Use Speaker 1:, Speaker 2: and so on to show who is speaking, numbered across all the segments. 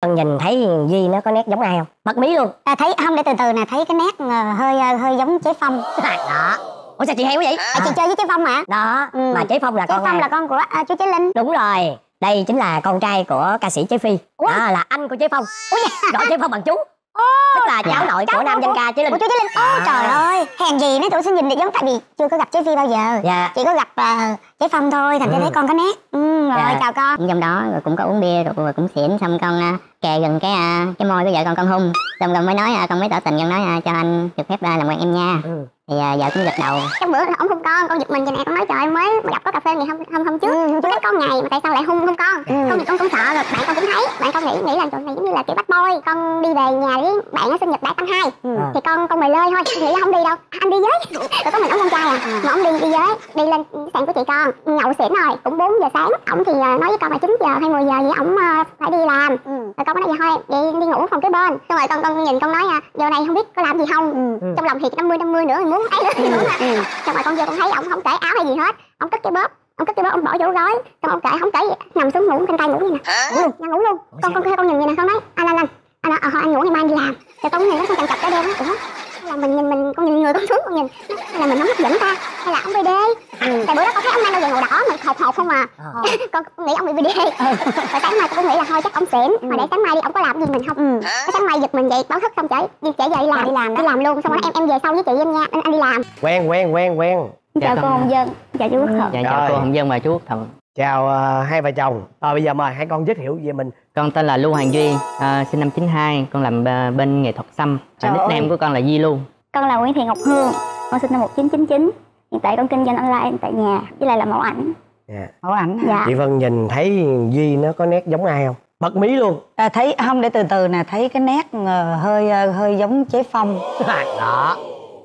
Speaker 1: Con nhìn thấy Duy nó có nét giống ai không? Bật mí luôn.
Speaker 2: à, thấy không để từ từ nè thấy cái nét ờ, hơi ờ, hơi giống chế phong
Speaker 1: Đó. Ủa sao chị hay quá vậy?
Speaker 2: à, chị chơi với chế phong mà
Speaker 1: Đó,
Speaker 2: Ừ.
Speaker 1: mà Chế Phong là
Speaker 2: chế
Speaker 1: con
Speaker 2: phong
Speaker 1: ai?
Speaker 2: là con của à, chú chế linh
Speaker 1: Đúng rồi. Đây chính là con trai của ca sĩ Chế Phi.
Speaker 2: Ủa?
Speaker 1: Đó là anh của Chế Phong. Gọi Chế Phong bằng chú. Tức là cháu nội
Speaker 2: cháu
Speaker 1: của nam danh ca Chế Linh.
Speaker 2: của chú chế linh ôi
Speaker 1: À.
Speaker 2: trời ơi hèn gì nói tụi xin nhìn được giống tại vì chưa có gặp chế phi bao giờ
Speaker 1: Dạ.
Speaker 2: chỉ có gặp uh, chế phong thôi thành ra
Speaker 1: Ừ.
Speaker 2: thấy con có nét. Ừ, rồi
Speaker 1: Dạ.
Speaker 2: chào con.
Speaker 3: Trong đó rồi cũng có uống bia rồi rồi cũng xỉn xong con à, kề gần cái à, cái môi của vợ con con hung. Xong con mới nói à, con mới tỏ tình con nói à, cho anh được phép làm quen em nha.
Speaker 1: Ừ.
Speaker 3: thì à, vợ cũng gật đầu.
Speaker 2: Cái bữa ông hung con con giật mình vậy nè con nói trời ơi, mới gặp có cà phê ngày hôm hôm hôm trước. Ừ, thấy con ngày mà tại sao lại hung hung con? Con thì con cũng sợ rồi bạn con cũng thấy. Bạn con nghĩ nghĩ là chỗ này giống như là kiểu bắt boy. Con đi về nhà với bạn ở sinh nhật đại tăng hai.
Speaker 1: À.
Speaker 2: thì con con mời lơi thôi. Nghĩ là không đi đâu. À, anh đi với. Rồi có mình ông con trai à. Mà ông đi đi với đi lên sàn của chị con nhậu xỉn rồi cũng 4 giờ sáng. Ổng thì à, nói với con là 9 giờ hay 10 giờ gì ổng à, phải đi làm. Rồi con có nói vậy thôi vậy đi ngủ phòng kế bên. Xong rồi con con nhìn con nói à, giờ này không biết có làm gì không? Trong lòng thì 50 50 nữa muốn ấy nữa thì muốn á. xong rồi con vô con thấy ổng không cởi áo hay gì hết. Ổng cất cái bóp ông cất cái bóp ông bỏ vô gói. Xong ông cởi không cởi nằm xuống ngủ canh tay ngủ vậy nè. Ngủ luôn ngủ luôn. Con con con nhìn vậy nè con nói anh anh anh anh anh, anh ngủ ngày mai anh đi làm. Rồi con nhìn nó con chằm chặp cái đêm á ủa là mình nhìn mình con nhìn người con xuống con nhìn. Hay là mình không hấp dẫn ta hay là ông BD tại bữa đó con thấy ông mang đôi giày màu đỏ mà hột hột không à. Con, con nghĩ ông bị BD rồi sáng mai con cũng nghĩ là thôi chắc ông xỉn. Mà để sáng mai đi ông có làm gì mình không? Cái sáng mai giật mình dậy báo thức xong chở đi về đi làm. Đi làm đi làm luôn xong rồi em em về sau với chị em nha. Anh, anh đi làm.
Speaker 4: Quen quen quen quen.
Speaker 3: Dạ,
Speaker 2: chào cô
Speaker 3: con-
Speaker 2: Hồng Dân. Chào chú Quốc
Speaker 3: dạ chào cô hồng dân và chú Quốc thuận
Speaker 4: chào ờ, hai vợ chồng. Rồi bây giờ mời hai con giới thiệu về mình.
Speaker 3: Con tên là lưu hoàng duy à, sinh năm 92 con làm à, bên nghệ thuật xăm.
Speaker 2: Trời
Speaker 3: à, nickname
Speaker 2: ơi.
Speaker 3: của con là Di Lu
Speaker 2: con là Nguyễn Thị Ngọc Hương con sinh năm 1999 hiện tại con kinh doanh online tại nhà với lại là mẫu ảnh.
Speaker 4: Dạ.
Speaker 5: mẫu ảnh
Speaker 2: dạ.
Speaker 4: Chị Vân nhìn thấy Duy nó có nét giống ai không? Bật mí luôn.
Speaker 5: À, thấy không để từ từ nè thấy cái nét hơi hơi giống chế phong.
Speaker 4: Đó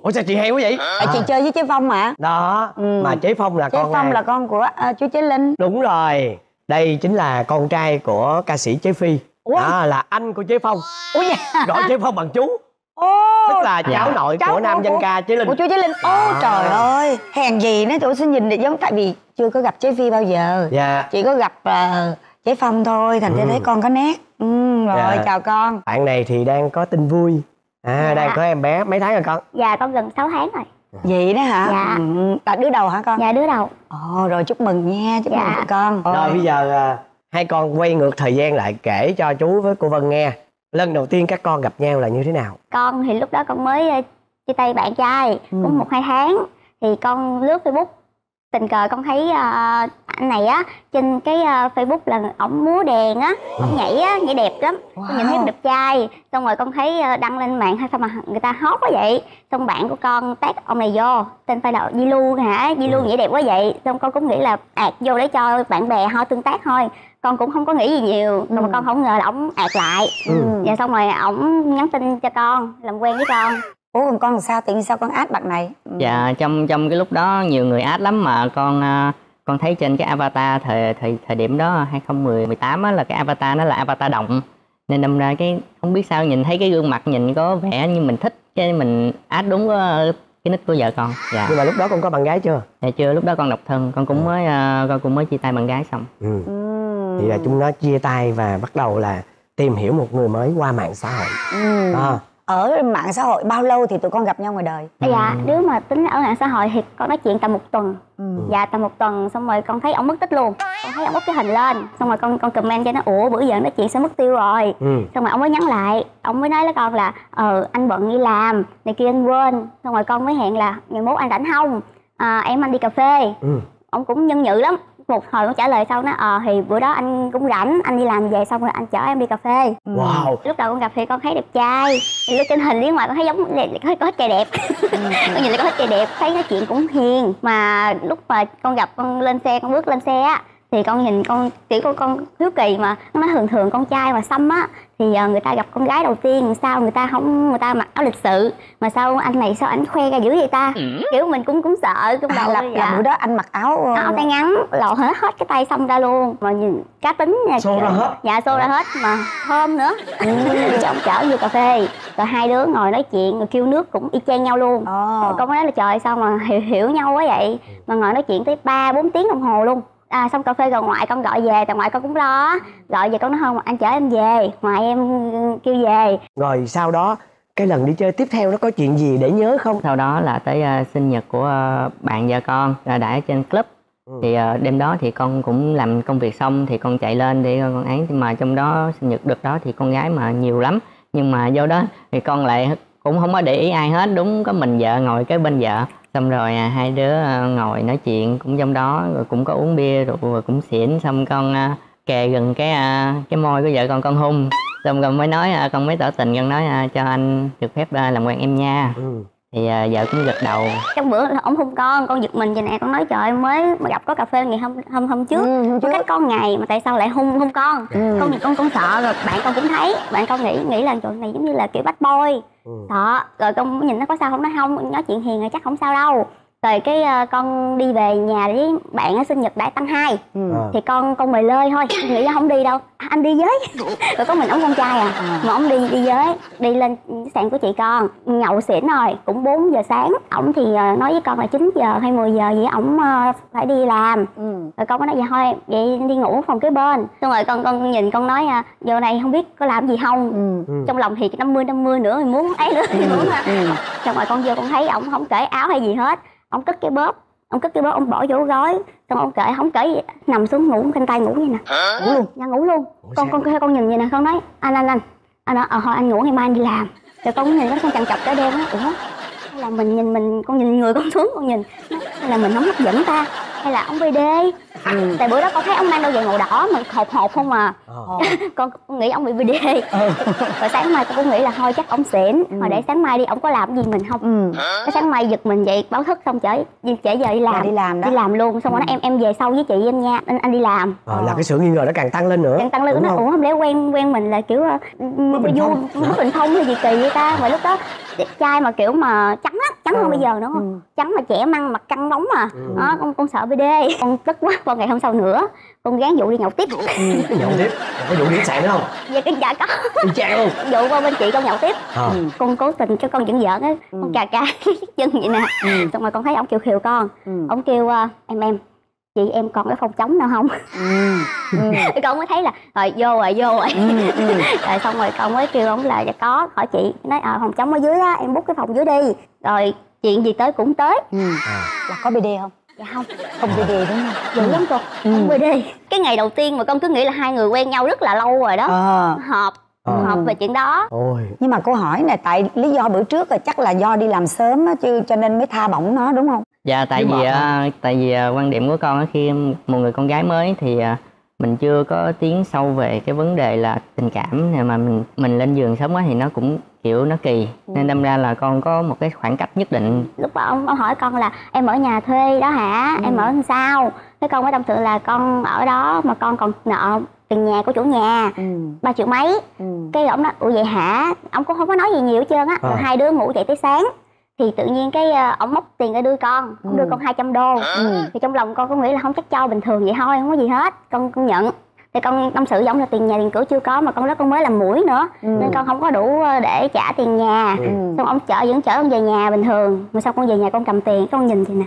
Speaker 4: ủa sao chị hay quá vậy?
Speaker 5: À, chị chơi với chế phong mà.
Speaker 4: Đó
Speaker 5: Ừ.
Speaker 4: mà chế phong là
Speaker 5: chế
Speaker 4: con
Speaker 5: phong
Speaker 4: ai?
Speaker 5: là con của ờ, chú chế linh.
Speaker 4: Đúng rồi. Đây chính là con trai của ca sĩ chế phi.
Speaker 5: Ủa?
Speaker 4: đó là anh của chế phong.
Speaker 5: Ủa dạ
Speaker 4: gọi chế phong bằng chú.
Speaker 5: Ô
Speaker 4: tức là cháu
Speaker 3: Dạ.
Speaker 4: nội
Speaker 5: cháu
Speaker 4: của nam danh ca chế linh.
Speaker 5: của chú chế linh. Ô
Speaker 4: À.
Speaker 5: trời ơi. Hèn gì nói tụi xin nhìn được giống tại vì chưa có gặp chế phi bao giờ.
Speaker 4: Dạ.
Speaker 5: Chỉ có gặp ờ, chế phong thôi thành ra
Speaker 4: Ừ.
Speaker 5: thấy con có nét. Ừ, rồi
Speaker 4: Dạ.
Speaker 5: chào con.
Speaker 4: Bạn này thì đang có tin vui à
Speaker 2: Dạ.
Speaker 4: đang có em bé mấy tháng rồi con?
Speaker 2: Dạ con gần 6 tháng rồi.
Speaker 5: Vậy đó hả?
Speaker 2: Dạ.
Speaker 5: ừ, là đứa đầu hả con?
Speaker 2: Dạ đứa đầu.
Speaker 5: Ồ rồi chúc mừng nha chúc
Speaker 2: Dạ.
Speaker 5: mừng tụi con.
Speaker 4: Rồi bây giờ à, hai con quay ngược thời gian lại kể cho chú với cô Vân nghe. Lần đầu tiên các con gặp nhau là như thế nào?
Speaker 2: Con thì lúc đó con mới ờ, chia tay bạn trai
Speaker 5: Ừ.
Speaker 2: cũng một hai tháng. Thì con lướt facebook tình cờ con thấy ờ, anh này á trên cái ờ, facebook là ổng múa đèn á ổng nhảy á nhảy đẹp lắm. Con nhìn thấy
Speaker 5: Wow.
Speaker 2: đẹp trai xong rồi con thấy ờ, đăng lên mạng hay sao mà người ta hot quá vậy. Xong bạn của con tag ông này vô tên phải là di lu hả? Di lu nhảy đẹp quá vậy. Xong con cũng nghĩ là ạt vô để cho bạn bè họ tương tác thôi. Con cũng không có nghĩ gì nhiều mà
Speaker 5: Ừ.
Speaker 2: con không ngờ là ổng ạt lại.
Speaker 4: Ừ.
Speaker 2: dạ xong rồi ổng nhắn tin cho con làm quen với con
Speaker 5: ủa còn con làm sao tự nhiên sao con át bạn này? Ừ.
Speaker 3: dạ trong trong cái lúc đó nhiều người ad lắm mà con à, con thấy trên cái avatar thời thời thời điểm đó 2018 á là cái avatar nó là avatar động. Nên đâm ra cái không biết sao nhìn thấy cái gương mặt nhìn có vẻ như mình thích cái mình ad đúng cái cái nick của vợ con. Dạ.
Speaker 4: Nhưng mà lúc đó con có bạn gái chưa?
Speaker 3: Dạ chưa lúc đó con độc thân con cũng mới à, con cũng mới chia tay bạn gái xong.
Speaker 4: Ừ.
Speaker 5: Ừ.
Speaker 4: thì là chúng nó chia tay và bắt đầu là tìm hiểu một người mới qua mạng xã hội.
Speaker 5: Ừ.
Speaker 4: à,
Speaker 5: ở mạng xã hội bao lâu thì tụi con gặp nhau ngoài đời?
Speaker 2: Dạ nếu mà tính ở mạng xã hội thì con nói chuyện tầm một tuần.
Speaker 5: Ừ.
Speaker 2: dạ tầm một tuần xong rồi con thấy ổng mất tích luôn. Con thấy ổng up cái hình lên xong rồi con con comment cho nó ủa bữa giờ nói chuyện sẽ mất tiêu rồi?
Speaker 4: Ừ.
Speaker 2: xong rồi ông mới nhắn lại ông mới nói với con là ờ anh bận đi làm này kia anh quên. Xong rồi con mới hẹn là ngày mốt anh rảnh không? À, em anh đi cà phê.
Speaker 4: Ừ.
Speaker 2: ông cũng nhân nhự lắm một hồi con trả lời sau nó ờ thì bữa đó anh cũng rảnh anh đi làm về xong rồi anh chở em đi cà phê.
Speaker 5: Ừ.
Speaker 4: wow.
Speaker 2: Lúc đầu con gặp thì con thấy đẹp trai thì lúc trên hình phía ngoài con thấy giống có, có hết trai đẹp. Con nhìn lại có hết trai đẹp thấy nói chuyện cũng hiền. Mà lúc mà con gặp con lên xe con bước lên xe á thì con nhìn con kiểu con con hiếu kỳ mà nó nói thường thường con trai mà xăm á thì ờ, người ta gặp con gái đầu tiên sao? Người ta không người ta mặc áo lịch sự. Mà sao anh này sao ảnh khoe ra dữ vậy ta? Kiểu mình cũng cũng sợ trong
Speaker 5: à,
Speaker 2: đầu
Speaker 5: là,
Speaker 2: dạ.
Speaker 5: là bữa đó anh mặc áo ờ,
Speaker 2: áo tay ngắn lộ hết hết cái tay xông ra luôn. Mà nhìn cá tính nha
Speaker 4: Xô ra hết?
Speaker 2: dạ xô ra hết mà thơm nữa. Ừ. ông chở vô cà phê rồi hai đứa ngồi nói chuyện rồi kêu nước cũng y chang nhau luôn. Rồi con nói là trời sao mà hiểu, hiểu nhau quá vậy? Mà ngồi nói chuyện tới ba bốn tiếng đồng hồ luôn à xong cà phê rồi ngoại con gọi về tại ngoại con cũng lo gọi về con nói không anh chở em về. Ngoại em kêu về.
Speaker 4: Rồi sau đó cái lần đi chơi tiếp theo nó có chuyện gì để nhớ không?
Speaker 3: Sau đó là tới ờ, sinh nhật của ờ, bạn và con là đã ở trên club.
Speaker 4: Ừ.
Speaker 3: thì ờ, đêm đó thì con cũng làm công việc xong thì con chạy lên để con ấy nhưng mà trong đó sinh nhật đợt đó thì con gái mà nhiều lắm. Nhưng mà do đó thì con lại cũng không có để ý ai hết. Đúng có mình vợ ngồi kế bên vợ xong rồi à, hai đứa à, ngồi nói chuyện cũng trong đó rồi cũng có uống bia rượu rồi cũng xỉn. Xong con à, kề gần cái à, cái môi của vợ con con hung. Xong rồi mới nói à, con mới tỏ tình con nói à, cho anh được phép à, làm quen em nha.
Speaker 4: Ừ
Speaker 3: thì à, vợ cũng gật đầu.
Speaker 2: Trong bữa là ông hôn con con giật mình vậy nè con nói trời ơi, mới mà gặp có cà phê ngày hôm hôm hôm trước.
Speaker 5: Ừ, hôm
Speaker 2: có cách con ngày mà tại sao lại hung hung con?
Speaker 5: Ừ.
Speaker 2: con con con sợ rồi bạn con cũng thấy. Bạn con nghĩ nghĩ là chỗ này giống như là kiểu bad boy.
Speaker 4: Ừ.
Speaker 2: sợ rồi con nhìn nó có sao không? Nó không nói chuyện hiền rồi chắc không sao đâu rồi cái ờ, con đi về nhà với bạn sinh nhật đại tăng hai.
Speaker 5: Ừ.
Speaker 4: Ờ.
Speaker 2: thì con con mời lơi thôi nghĩ là không đi đâu. À, anh đi với. Rồi có mình ông con trai à. Mà ông đi đi với đi lên sạn của chị con. Nhậu xỉn rồi cũng 4 giờ sáng. Ổng thì ờ, nói với con là 9 giờ hay 10 giờ vậy ổng ờ, phải đi làm.
Speaker 5: Ừ.
Speaker 2: rồi con có nói dạ thôi vậy đi ngủ phòng kế bên. Xong rồi con con nhìn con nói à, giờ này không biết có làm gì không?
Speaker 5: Ừ.
Speaker 2: trong lòng thì 50 50 nữa thì muốn ấy nữa thì muốn. À.
Speaker 5: Ừ.
Speaker 2: xong rồi con vô con thấy ổng không cởi áo hay gì hết ổng cất cái bóp ông cất cái bóp ông bỏ vô gói xong ông cởi không cởi gì nằm xuống ngủ canh tay ngủ vậy nè. Ngủ luôn. Dạ ngủ luôn. Con con con con nhìn vậy nè con nói anh anh anh. Anh nói, ờ thôi anh ngủ ngày mai anh đi làm. Rồi con nhìn nó con chằn chọc cả đêm á. Ủa? Hay là mình nhìn mình con nhìn người con xuống con nhìn. Hay là mình không hấp dẫn ta hay là ông BD
Speaker 5: Ừ.
Speaker 2: tại bữa đó con thấy ông mang đôi giày màu đỏ mà hột hột không à
Speaker 4: Ờ.
Speaker 2: con, con nghĩ ông bị BD rồi sáng mai con cũng nghĩ là thôi chắc ông xỉn
Speaker 5: Ừ.
Speaker 2: mà để sáng mai đi ông có làm gì mình không
Speaker 5: Ừ.
Speaker 2: cái sáng mai giật mình dậy báo thức xong chở đi trễ giờ đi
Speaker 5: Là
Speaker 2: làm
Speaker 5: đi làm đó
Speaker 2: đi làm luôn xong rồi
Speaker 5: Ừ.
Speaker 2: nói em em về sau với chị em nha anh anh đi làm
Speaker 4: Ờ, là cái sự nghi ngờ nó càng tăng lên nữa
Speaker 2: Càng tăng lên nó ủa không lẽ quen quen mình là kiểu uh,
Speaker 4: bình
Speaker 2: du
Speaker 4: phong.
Speaker 2: mất bình phong hay gì kỳ vậy ta mà lúc đó trai mà kiểu mà trắng lắm trắng hơn
Speaker 5: Ừ.
Speaker 2: bây giờ nữa
Speaker 5: Ừ.
Speaker 2: trắng mà trẻ măng mặt căng bóng mà
Speaker 4: Ừ.
Speaker 2: đó con con sợ bd con tức quá qua ngày hôm sau nữa con gán dụ đi nhậu tiếp
Speaker 4: nhậu tiếp có vụ điển sạn không
Speaker 2: về cái dạ có
Speaker 4: luôn
Speaker 2: dụ qua bên chị con nhậu tiếp
Speaker 4: Ờ.
Speaker 5: Ừ.
Speaker 2: con cố tình cho con giận giỡn á
Speaker 5: Ừ.
Speaker 2: con cà cà chân vậy nè
Speaker 5: Ừ.
Speaker 2: xong rồi con thấy ông kiều khiều con
Speaker 5: Ừ.
Speaker 2: ông kêu ờ, em em chị em còn cái phòng trống nào không
Speaker 5: Ừ. Ừ.
Speaker 2: thì con mới thấy là rồi vô rồi vô rồi
Speaker 5: Ừ. Ừ.
Speaker 2: rồi xong rồi con mới kêu ông là dạ có hỏi chị nói ờ phòng trống ở dưới á em bút cái phòng dưới đi rồi chuyện gì tới cũng tới
Speaker 5: Ừ.
Speaker 4: À.
Speaker 5: là có BD không
Speaker 2: dạ không
Speaker 5: không BD đúng không
Speaker 2: dữ lắm cô
Speaker 5: Ừ.
Speaker 2: không bd cái ngày đầu tiên mà con cứ nghĩ là hai người quen nhau rất là lâu rồi đó
Speaker 5: ờ
Speaker 2: họp
Speaker 4: Ờ.
Speaker 2: họp về chuyện đó
Speaker 4: ôi
Speaker 5: nhưng mà cô hỏi này tại lý do bữa trước là chắc là do đi làm sớm á chứ cho nên mới tha bổng nó đúng không
Speaker 3: dạ tại vì à, tại vì à, quan điểm của con á, khi một người con gái mới thì à, mình chưa có tiến sâu về cái vấn đề là tình cảm mà mình mình lên giường sớm quá thì nó cũng kiểu nó kỳ. Nên đâm ra là con có một cái khoảng cách nhất định.
Speaker 2: Lúc đó ông, ông hỏi con là em ở nhà thuê đó hả? Em ở làm sao? Cái con mới tâm sự là con ở đó mà con còn nợ tiền nhà của chủ nhà
Speaker 5: ừ.
Speaker 2: ba triệu mấy.
Speaker 5: Ừ.
Speaker 2: cái ông nói ủa vậy hả? Ông cũng không có nói gì nhiều hết trơn á. Rồi hai đứa ngủ dậy tới sáng thì tự nhiên cái ờ, ông móc tiền ra đưa con ông đưa
Speaker 5: Ừ.
Speaker 2: con 200 đô.
Speaker 5: Ừ.
Speaker 2: thì trong lòng con có nghĩ là không chắc cho bình thường vậy thôi không có gì hết con con nhận. Thì con tâm sự với ông là tiền nhà tiền cửa chưa có mà con đó con mới làm mũi nữa
Speaker 5: Ừ.
Speaker 2: nên con không có đủ ờ, để trả tiền nhà.
Speaker 4: Ừ.
Speaker 2: Xong ông chở vẫn chở con về nhà bình thường mà sao con về nhà con cầm tiền con nhìn thì nè.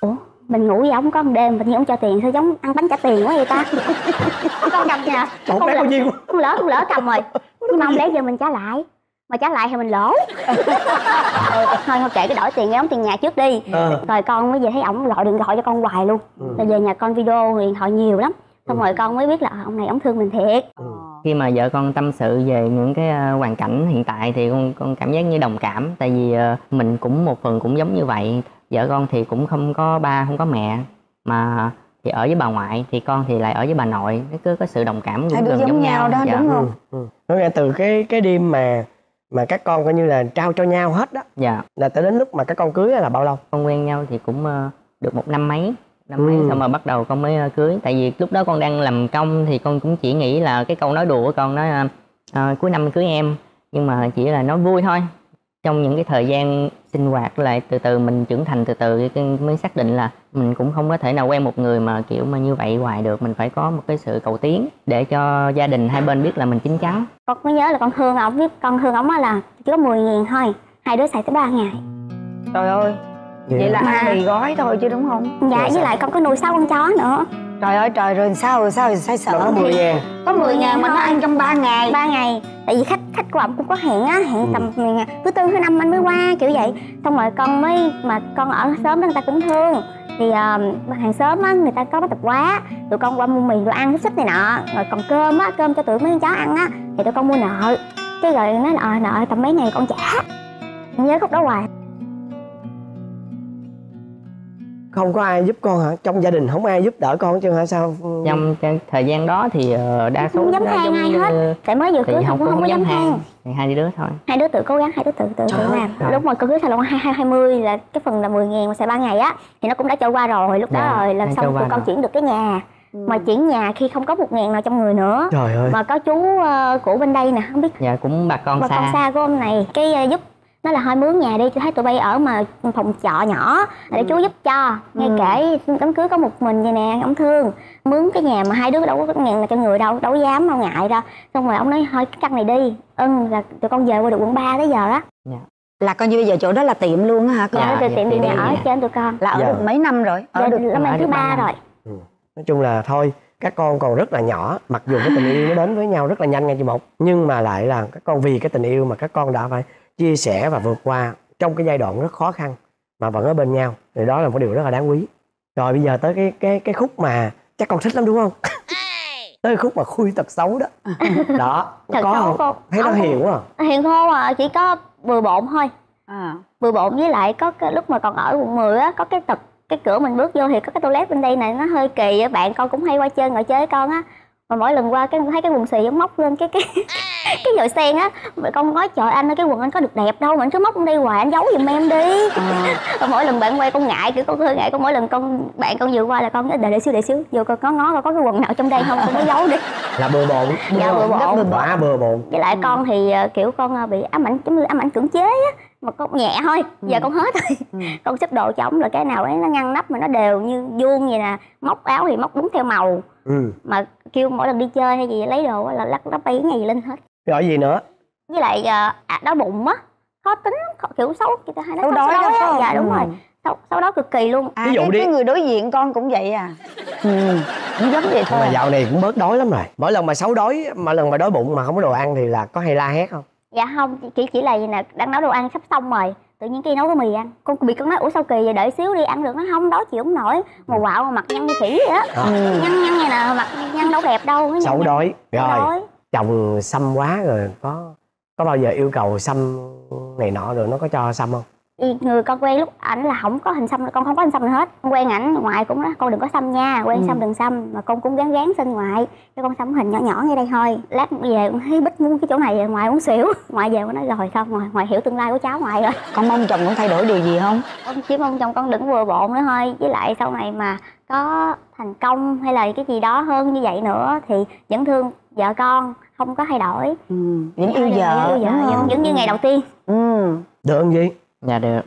Speaker 2: Ủa mình ngủ với ông có một đêm nhiên ông cho tiền sao giống ăn bánh trả tiền quá vậy ta? Con cầm nè
Speaker 4: nhiêu?
Speaker 2: con lỡ con lỡ cầm rồi. Nhưng mà ông lẽ giờ mình trả lại mà trả lại thì mình lỗ thôi thôi kệ cái đổi tiền cái đóng tiền nhà trước đi
Speaker 4: Ờ.
Speaker 2: rồi con mới về thấy ổng gọi điện thoại cho con hoài luôn
Speaker 4: Ừ.
Speaker 2: rồi về nhà con video điện thoại nhiều lắm xong
Speaker 4: Ừ.
Speaker 2: rồi con mới biết là ông này ổng thương mình thiệt
Speaker 5: Ờ.
Speaker 3: khi mà vợ con tâm sự về những cái à, hoàn cảnh hiện tại thì con con cảm giác như đồng cảm tại vì mình cũng một phần cũng giống như vậy vợ con thì cũng không có ba không có mẹ mà thì ở với bà ngoại thì con thì lại ở với bà nội nó cứ có sự đồng cảm cũng gần
Speaker 5: giống nhau đó
Speaker 3: Dạ.
Speaker 5: đúng không
Speaker 4: Ừ. ừ. nói nghe từ cái cái đêm mà mà các con coi như là trao cho nhau hết đó.
Speaker 3: Dạ.
Speaker 4: Là tới đến lúc mà các con cưới là bao lâu?
Speaker 3: Con quen nhau thì cũng ờ, được một năm mấy năm mấy
Speaker 4: Ừ.
Speaker 3: xong rồi bắt đầu con mới ờ, cưới. Tại vì lúc đó con đang làm công thì con cũng chỉ nghĩ là cái câu nói đùa của con nói ờ, cuối năm cưới em. Nhưng mà chỉ là nói vui thôi trong những cái thời gian sinh hoạt lại từ từ mình trưởng thành từ từ cái mới xác định là mình cũng không có thể nào quen một người mà kiểu mà như vậy hoài được. Mình phải có một cái sự cầu tiến để cho gia đình hai bên biết là mình chín chắn
Speaker 2: con có nhớ là con thương ổng biết con thương ổng á là chỉ có 10 ngàn thôi hai đứa xài tới 3 ngày.
Speaker 5: Trời ơi vậy là
Speaker 2: Mà-
Speaker 5: ăn mì gói thôi chứ đúng không?
Speaker 2: Dạ với
Speaker 4: sao?
Speaker 2: lại con có nuôi sáu con chó nữa
Speaker 5: trời ơi trời rồi sao rồi sao rồi sao sợ
Speaker 4: có 10 ngàn.
Speaker 5: Có 10 ngàn mà nó ăn trong 3 ngày.
Speaker 2: Ba ngày. Tại vì khách khách của ổng cũng có hẹn á hẹn
Speaker 4: Ừ.
Speaker 2: tầm 10 ngày thứ tư thứ năm anh mới qua kiểu vậy. Xong rồi con mới mà con ở sớm người ta cũng thương. Thì uh, hàng xóm á người ta có tập quá. Tụi con qua mua mì đồ ăn xích này nọ. Rồi còn cơm á cơm cho tụi mấy con chó ăn á. Thì tụi con mua nợ. Cái rồi nói là ờ, nợ tầm mấy ngày con trả. Nhớ khúc đó hoài
Speaker 4: không có ai giúp con hả? Trong gia đình không ai giúp đỡ con chứ hả? Sao?
Speaker 3: Trong trong thời gian đó thì ờ, đa số
Speaker 2: Không dám than ai hết. tại mới vừa cưới
Speaker 3: không
Speaker 2: không, không có dám than.
Speaker 3: Hàng thì hai đứa thôi.
Speaker 2: Hai đứa tự cố gắng hai đứa tự tự tự làm.
Speaker 3: trời.
Speaker 2: lúc mà cưới salon hai hai hai mươi là cái phần là 10 ngàn mà xài ba ngày á thì nó cũng đã trôi qua rồi. Lúc đó
Speaker 3: Dạ,
Speaker 2: rồi là
Speaker 3: đã
Speaker 2: xong con chuyển được cái nhà. Mà chuyển nhà khi không có một ngàn nào trong người nữa.
Speaker 4: Trời ơi.
Speaker 2: Mà có chú ờ, của bên đây nè không biết.
Speaker 3: Dạ cũng bà con
Speaker 2: bà
Speaker 3: xa.
Speaker 2: con xa của ông này cái ờ, giúp nó là thôi mướn nhà đi tôi thấy tụi bay ở mà phòng trọ nhỏ để chú giúp cho. Ngay kể đám cưới có một mình vậy nè ông thương. Mướn cái nhà mà hai đứa đâu có ngàn nào cho người đâu đâu dám đâu ngại đâu. Xong rồi ông nói thôi cái căn này đi. Ưng là tụi con về qua được quận 3 tới giờ đó.
Speaker 5: Là coi như bây giờ chỗ đó là tiệm luôn á hả con?
Speaker 3: Dạ, dạ,
Speaker 2: tiệm đi
Speaker 3: tiệm đi
Speaker 2: ở trên tụi con.
Speaker 5: Là ở
Speaker 4: Dạ.
Speaker 5: được mấy năm rồi? Ở
Speaker 2: Dạ,
Speaker 5: được
Speaker 2: năm thứ
Speaker 3: ba
Speaker 2: rồi.
Speaker 4: Nói chung là thôi các con còn rất là nhỏ mặc dù cái tình yêu nó đến với nhau rất là nhanh ngay chị một nhưng mà lại là các con vì cái tình yêu mà các con đã phải chia sẻ và vượt qua trong cái giai đoạn rất khó khăn mà vẫn ở bên nhau. Thì đó là một điều rất là đáng quý. Rồi bây giờ tới cái cái cái khúc mà chắc con thích lắm đúng không? Tới khúc mà khui tật xấu đó. Đó
Speaker 2: Thật
Speaker 4: có
Speaker 2: xấu
Speaker 4: không?
Speaker 2: cô
Speaker 4: thấy nó hiền quá à.
Speaker 2: hiền khô à chỉ có bừa bộn thôi.
Speaker 5: À.
Speaker 2: bừa bộn với lại có cái, lúc mà còn ở quận 10 á có cái tật cái cửa mình bước vô thì có cái toilet bên đây này nó hơi kỳ á. Bạn con cũng hay qua chơi ngồi chơi với con á mà mỗi lần qua cái thấy cái quần xì ông móc lên cái cái cái dội sen á mà con nói trời anh ơi cái quần anh có được đẹp đâu mà anh cứ móc lên đây hoài anh giấu giùm em đi. Rồi mỗi lần bạn quay con ngại kiểu con hơi ngại con mỗi lần con bạn con vừa qua là con để để xíu để xíu vô con có ngó có cái quần nào trong đây không con mới giấu đi.
Speaker 4: Là bừa bộn
Speaker 2: Dạ, bừa bộn.
Speaker 4: Quá bừa bộn.
Speaker 2: Với lại con thì ờ, kiểu con ờ, bị ám ảnh giống như ám ảnh cưỡng chế á mà con nhẹ thôi giờ con hết rồi.
Speaker 5: Ừ.
Speaker 2: con xếp đồ cho ổng là cái nào ấy nó ngăn nắp mà nó đều như vuông vậy nè móc áo thì móc đúng theo màu.
Speaker 4: Ừ.
Speaker 2: mà kêu mỗi lần đi chơi hay gì lấy đồ á là lắc nó bay cái ngày lên hết.
Speaker 4: Rồi gì nữa?
Speaker 2: Với lại ờ, à, đói bụng á khó tính lắm, khó- kiểu xấu người ta hay nói
Speaker 5: Xấu đói đó,
Speaker 2: dạ đúng
Speaker 5: Ừ.
Speaker 2: rồi. Xấu, xấu đói cực kỳ luôn.
Speaker 5: À
Speaker 4: Ví dụ
Speaker 5: cái,
Speaker 4: đi.
Speaker 5: cái người đối diện con cũng vậy à? Ừ. cũng giống vậy thôi
Speaker 4: mà dạo này cũng bớt đói lắm rồi. Mỗi lần mà xấu đói mỗi lần mà đói bụng mà không có đồ ăn thì là có hay la hét không
Speaker 2: dạ không chỉ chỉ là vậy nè đang nấu đồ ăn sắp xong rồi tự nhiên cái nấu cái mì ăn con bị con nói ủa sao kỳ vậy đợi xíu đi ăn được nó không đói chịu không nổi mà quạo mà mặt nhăn như khỉ vậy á
Speaker 4: Đó.
Speaker 5: ừ.
Speaker 2: nhăn nhăn này nè mặt nhăn đâu đẹp đâu
Speaker 4: xấu đói rồi
Speaker 2: đói.
Speaker 4: chồng xăm quá rồi có có bao giờ yêu cầu xăm này nọ rồi nó có cho xăm không
Speaker 2: người con quen lúc ảnh là không có hình xăm con không có hình xăm nào hết Con quen ảnh ngoại cũng nói con đừng có xăm nha quen
Speaker 5: Ừ.
Speaker 2: xăm đừng xăm mà con cũng gán gán xin ngoại cho con xăm hình nhỏ nhỏ ngay đây thôi lát về con thấy bích muốn cái chỗ này ngoại muốn xỉu ngoại về con nói rồi xong rồi ngoại hiểu tương lai của cháu ngoại rồi
Speaker 5: con mong chồng con thay đổi điều gì không
Speaker 2: con chỉ mong chồng con đừng vừa bộn nữa thôi với lại sau này mà có thành công hay là cái gì đó hơn như vậy nữa thì vẫn thương vợ con không có thay đổi
Speaker 5: ừ. vẫn yêu vợ
Speaker 2: yêu vợ
Speaker 5: đúng
Speaker 2: vẫn,
Speaker 5: không?
Speaker 2: vẫn như ngày đầu tiên
Speaker 5: ừ.
Speaker 4: được không gì
Speaker 3: dạ được.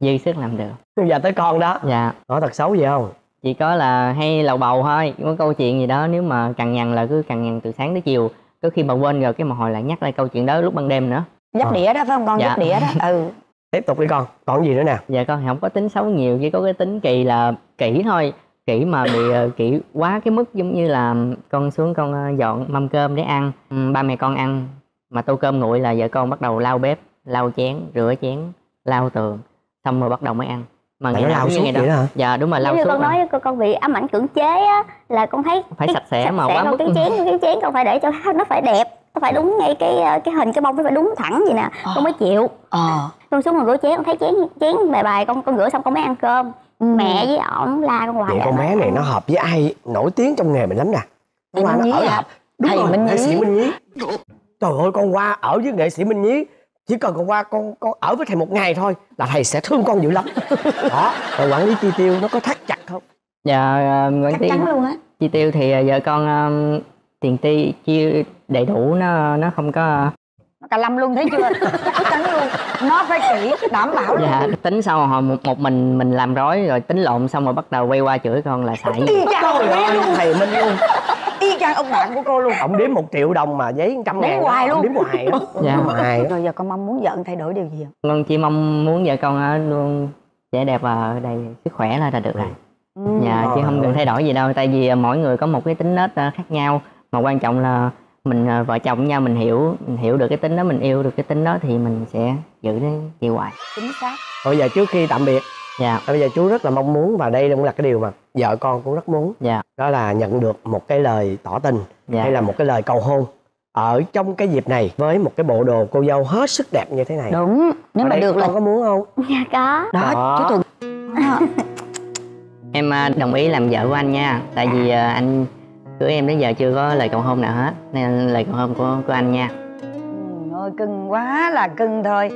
Speaker 3: Dư sức làm được.
Speaker 4: Bây giờ tới con đó.
Speaker 3: Dạ.
Speaker 4: Có thật xấu gì không?
Speaker 3: Chỉ có là hay lầu bầu thôi có câu chuyện gì đó nếu mà cằn nhằn là cứ cằn nhằn từ sáng tới chiều. Có khi mà quên rồi cái mà hồi lại nhắc lại câu chuyện đó lúc ban đêm nữa.
Speaker 5: Dấp
Speaker 4: Ờ.
Speaker 5: đĩa đó phải không? Con
Speaker 3: Dạ.
Speaker 5: dấp đĩa đó. Ừ.
Speaker 4: Tiếp tục đi con. Còn gì nữa nè?
Speaker 3: Giờ con không có tính xấu nhiều chỉ có cái tính kỳ là kỹ thôi. Kỹ mà bị ờ, kỹ quá cái mức giống như là con xuống con ờ, dọn mâm cơm để ăn. Ba mẹ con ăn mà tô cơm nguội là vợ con bắt đầu lau bếp lau chén rửa chén lau tường xong rồi bắt đầu mới ăn. Mà
Speaker 4: Là
Speaker 3: ngày nào cũng như ngày đó. dạ đúng rồi lau suốt
Speaker 2: con
Speaker 3: mà.
Speaker 2: nói con, con bị ám ảnh cưỡng chế á là con thấy
Speaker 3: phải sạch sẽ mà quá
Speaker 2: con
Speaker 3: mức
Speaker 2: cái chén cái chén con phải để cho nó phải đẹp nó phải đúng ngay cái ờ, cái hình cái bông nó phải đúng thẳng vậy nè con mới chịu.
Speaker 5: Ờ.
Speaker 2: Con xuống mà rửa chén con thấy chén chén bài bài con con rửa xong con mới ăn cơm.
Speaker 5: Ừ.
Speaker 2: mẹ với ổng la con hoài
Speaker 4: vậy con bé này nó hợp với ai nổi tiếng trong nghề mình lắm nè? Hôm qua
Speaker 5: Minh
Speaker 4: nó
Speaker 5: Nhí
Speaker 4: ở hợp đúng
Speaker 5: Thầy
Speaker 4: rồi nghệ sĩ minh nhí. Trời ơi con qua ở với nghệ sĩ minh nhí chỉ cần con qua con con ở với thầy một ngày thôi là thầy sẽ thương con dữ lắm. Đó. Rồi quản lý chi tiêu nó có thắt chặt không?
Speaker 3: Dạ ờ,
Speaker 5: luôn á.
Speaker 3: chi tiêu thì ờ, vợ con ờ, tiền ti chia đầy đủ nó nó không có
Speaker 5: nó cà lâm luôn thấy chưa? Chắc chắn luôn. Nó phải kỹ đảm bảo luôn.
Speaker 3: Dạ tính xong hồi một, một mình mình làm rối rồi tính lộn xong rồi bắt đầu quay qua chửi con là xài. gì
Speaker 4: trời ơi thầy minh luôn
Speaker 5: y chang ông bạn của cô luôn.
Speaker 4: Ông đếm một triệu đồng mà giấy trăm
Speaker 5: Đếm
Speaker 4: ngàn
Speaker 5: hoài
Speaker 4: ông
Speaker 5: luôn.
Speaker 4: đếm hoài.
Speaker 3: Dạ.
Speaker 4: đếm hoài
Speaker 5: rồi giờ con mong muốn vợ thay đổi điều gì không
Speaker 3: con chỉ mong muốn vợ con ờ, luôn vẻ đẹp và đầy sức khỏe là là được rồi. Dạ chứ không cần thay đổi gì đâu tại vì à, mỗi người có một cái tính nết à, khác nhau. Mà quan trọng là mình vợ chồng với nhau mình hiểu mình hiểu được cái tính đó mình yêu được cái tính đó thì mình sẽ giữ đến chiều hoài.
Speaker 6: Chính xác.
Speaker 4: Bây giờ trước khi tạm biệt
Speaker 3: dạ.
Speaker 4: Bây giờ chú rất là mong muốn và đây cũng là cái điều mà vợ con cũng rất muốn.
Speaker 3: Dạ.
Speaker 4: Đó là nhận được một cái lời tỏ tình.
Speaker 3: Dạ.
Speaker 4: Hay là một cái lời cầu hôn ở trong cái dịp này với một cái bộ đồ cô dâu hết sức đẹp như thế này.
Speaker 6: Đúng. Nếu
Speaker 4: Ở
Speaker 6: mà
Speaker 4: đây
Speaker 6: được là
Speaker 4: con có muốn không?
Speaker 7: Dạ có.
Speaker 6: Đó,
Speaker 4: Đó.
Speaker 6: chú thuận
Speaker 3: em à, đồng ý làm vợ của anh nha. Tại vì à, anh cưới em đến giờ chưa có lời cầu hôn nào hết. Nên lời cầu hôn của của anh nha.
Speaker 6: Ừ, ôi cưng quá là cưng thôi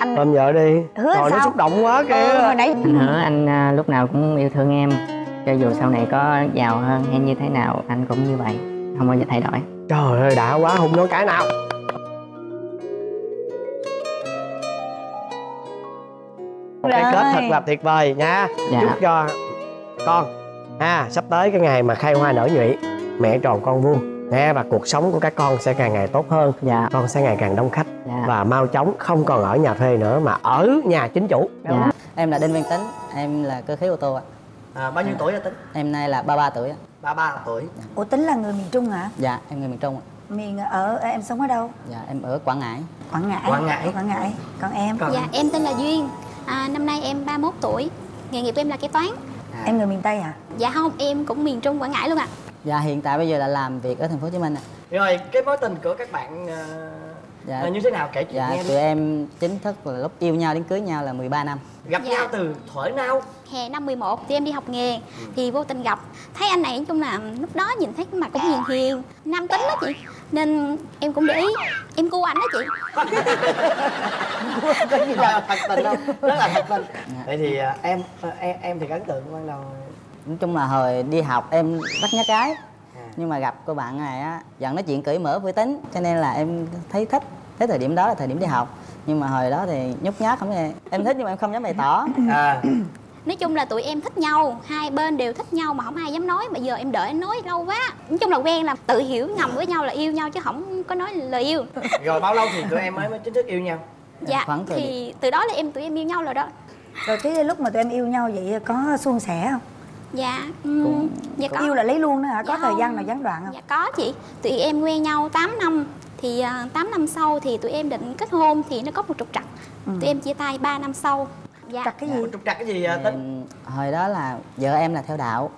Speaker 6: anh
Speaker 4: ôm vợ đi.
Speaker 6: Hứa
Speaker 4: Trời, nó
Speaker 6: sao?
Speaker 4: xúc động quá kìa.
Speaker 6: Ừ, hồi nãy
Speaker 3: anh hứa anh à, lúc nào cũng yêu thương em. Cho dù sau này có giàu hơn hay như thế nào anh cũng như vậy. Không bao giờ thay đổi.
Speaker 4: Trời ơi đã quá không nói cái nào. Một cái kết thật là tuyệt vời nha.
Speaker 3: Dạ.
Speaker 4: chúc cho con ha sắp tới cái ngày mà khai hoa nở nhụy mẹ tròn con vuông nha và cuộc sống của các con sẽ càng ngày tốt hơn.
Speaker 3: Dạ.
Speaker 4: Con sẽ ngày càng đông khách.
Speaker 3: Dạ.
Speaker 4: Và mau chóng không còn ở nhà thuê nữa mà ở nhà chính chủ.
Speaker 3: Dạ.
Speaker 8: Em là Đinh Văn Tính, em là cơ khí ô tô ạ.
Speaker 4: à, bao nhiêu tuổi đã tính?
Speaker 8: Em nay là 33 tuổi ạ.
Speaker 4: ba ba tuổi.
Speaker 6: Ủa tính là người miền trung hả?
Speaker 8: Dạ, em người miền Trung ạ.
Speaker 6: miền ở em sống ở đâu?
Speaker 8: Dạ, em ở Quảng Ngãi.
Speaker 6: quảng ngãi.
Speaker 4: Quảng Ngãi.
Speaker 6: Ở quảng ngãi. Còn em?
Speaker 4: Còn-
Speaker 7: dạ em tên là duyên. À, năm nay em 31 tuổi. Nghề nghiệp của em là kế toán.
Speaker 6: Em người miền tây hả?
Speaker 7: Dạ không em cũng miền trung quảng ngãi luôn ạ
Speaker 8: Dạ, hiện tại bây giờ là làm việc ở thành phố Hồ Chí Minh ạ.
Speaker 4: rồi cái mối tình của các bạn ờ,
Speaker 8: Dạ.
Speaker 4: là như thế nào? Kể chuyện
Speaker 8: Dạ,
Speaker 4: nghe đi.
Speaker 8: tụi em chính thức là lúc yêu nhau đến cưới nhau là 13 năm.
Speaker 4: gặp
Speaker 7: Dạ.
Speaker 4: nhau từ thuở nào?
Speaker 7: Hè năm 11 thì em đi học nghề thì vô tình gặp. Thấy anh này nói chung là lúc đó nhìn thấy cái mặt cũng hiền hiền nam tính đó chị. Nên em cũng để ý em cua anh đó chị.
Speaker 4: Có gì là thật tình không? Rất là thật tình. Vậy thì à, em à, em em thì ấn tượng ban đầu
Speaker 8: Nói chung là hồi đi học em rất nhát gái. Nhưng mà gặp cô bạn này á, dần nói chuyện cởi mở vui tính cho nên là em thấy thích. Thế thời điểm đó là thời điểm đi học. Nhưng mà hồi đó thì nhút nhát không hề. Em thích nhưng mà em không dám bày tỏ.
Speaker 4: à
Speaker 7: nói chung là tụi em thích nhau hai bên đều thích nhau mà không ai dám nói mà giờ em đợi anh nói lâu quá nói chung là quen là tự hiểu ngầm với nhau là yêu nhau chứ không có nói lời yêu
Speaker 4: rồi bao lâu thì tụi em mới mới chính thức yêu nhau
Speaker 7: dạ
Speaker 8: khoảng
Speaker 7: thì từ đó là em tụi em yêu nhau rồi đó
Speaker 6: rồi cái lúc mà tụi em yêu nhau vậy có suôn sẻ không
Speaker 7: dạ ừm, dạ có.
Speaker 6: yêu là lấy luôn đó hả? Có
Speaker 7: Dạ
Speaker 6: thời gian nào gián đoạn không?
Speaker 7: Dạ có chị. Tụi em quen nhau 8 năm. Thì uh, 8 năm sau thì tụi em định kết hôn Thì nó có một trục trặc. Tụi em chia tay 3 năm sau. Dạ.
Speaker 6: Trặc cái gì?
Speaker 4: Trục trặc cái gì à, tính?
Speaker 8: Ừm, hồi đó là vợ em là theo đạo.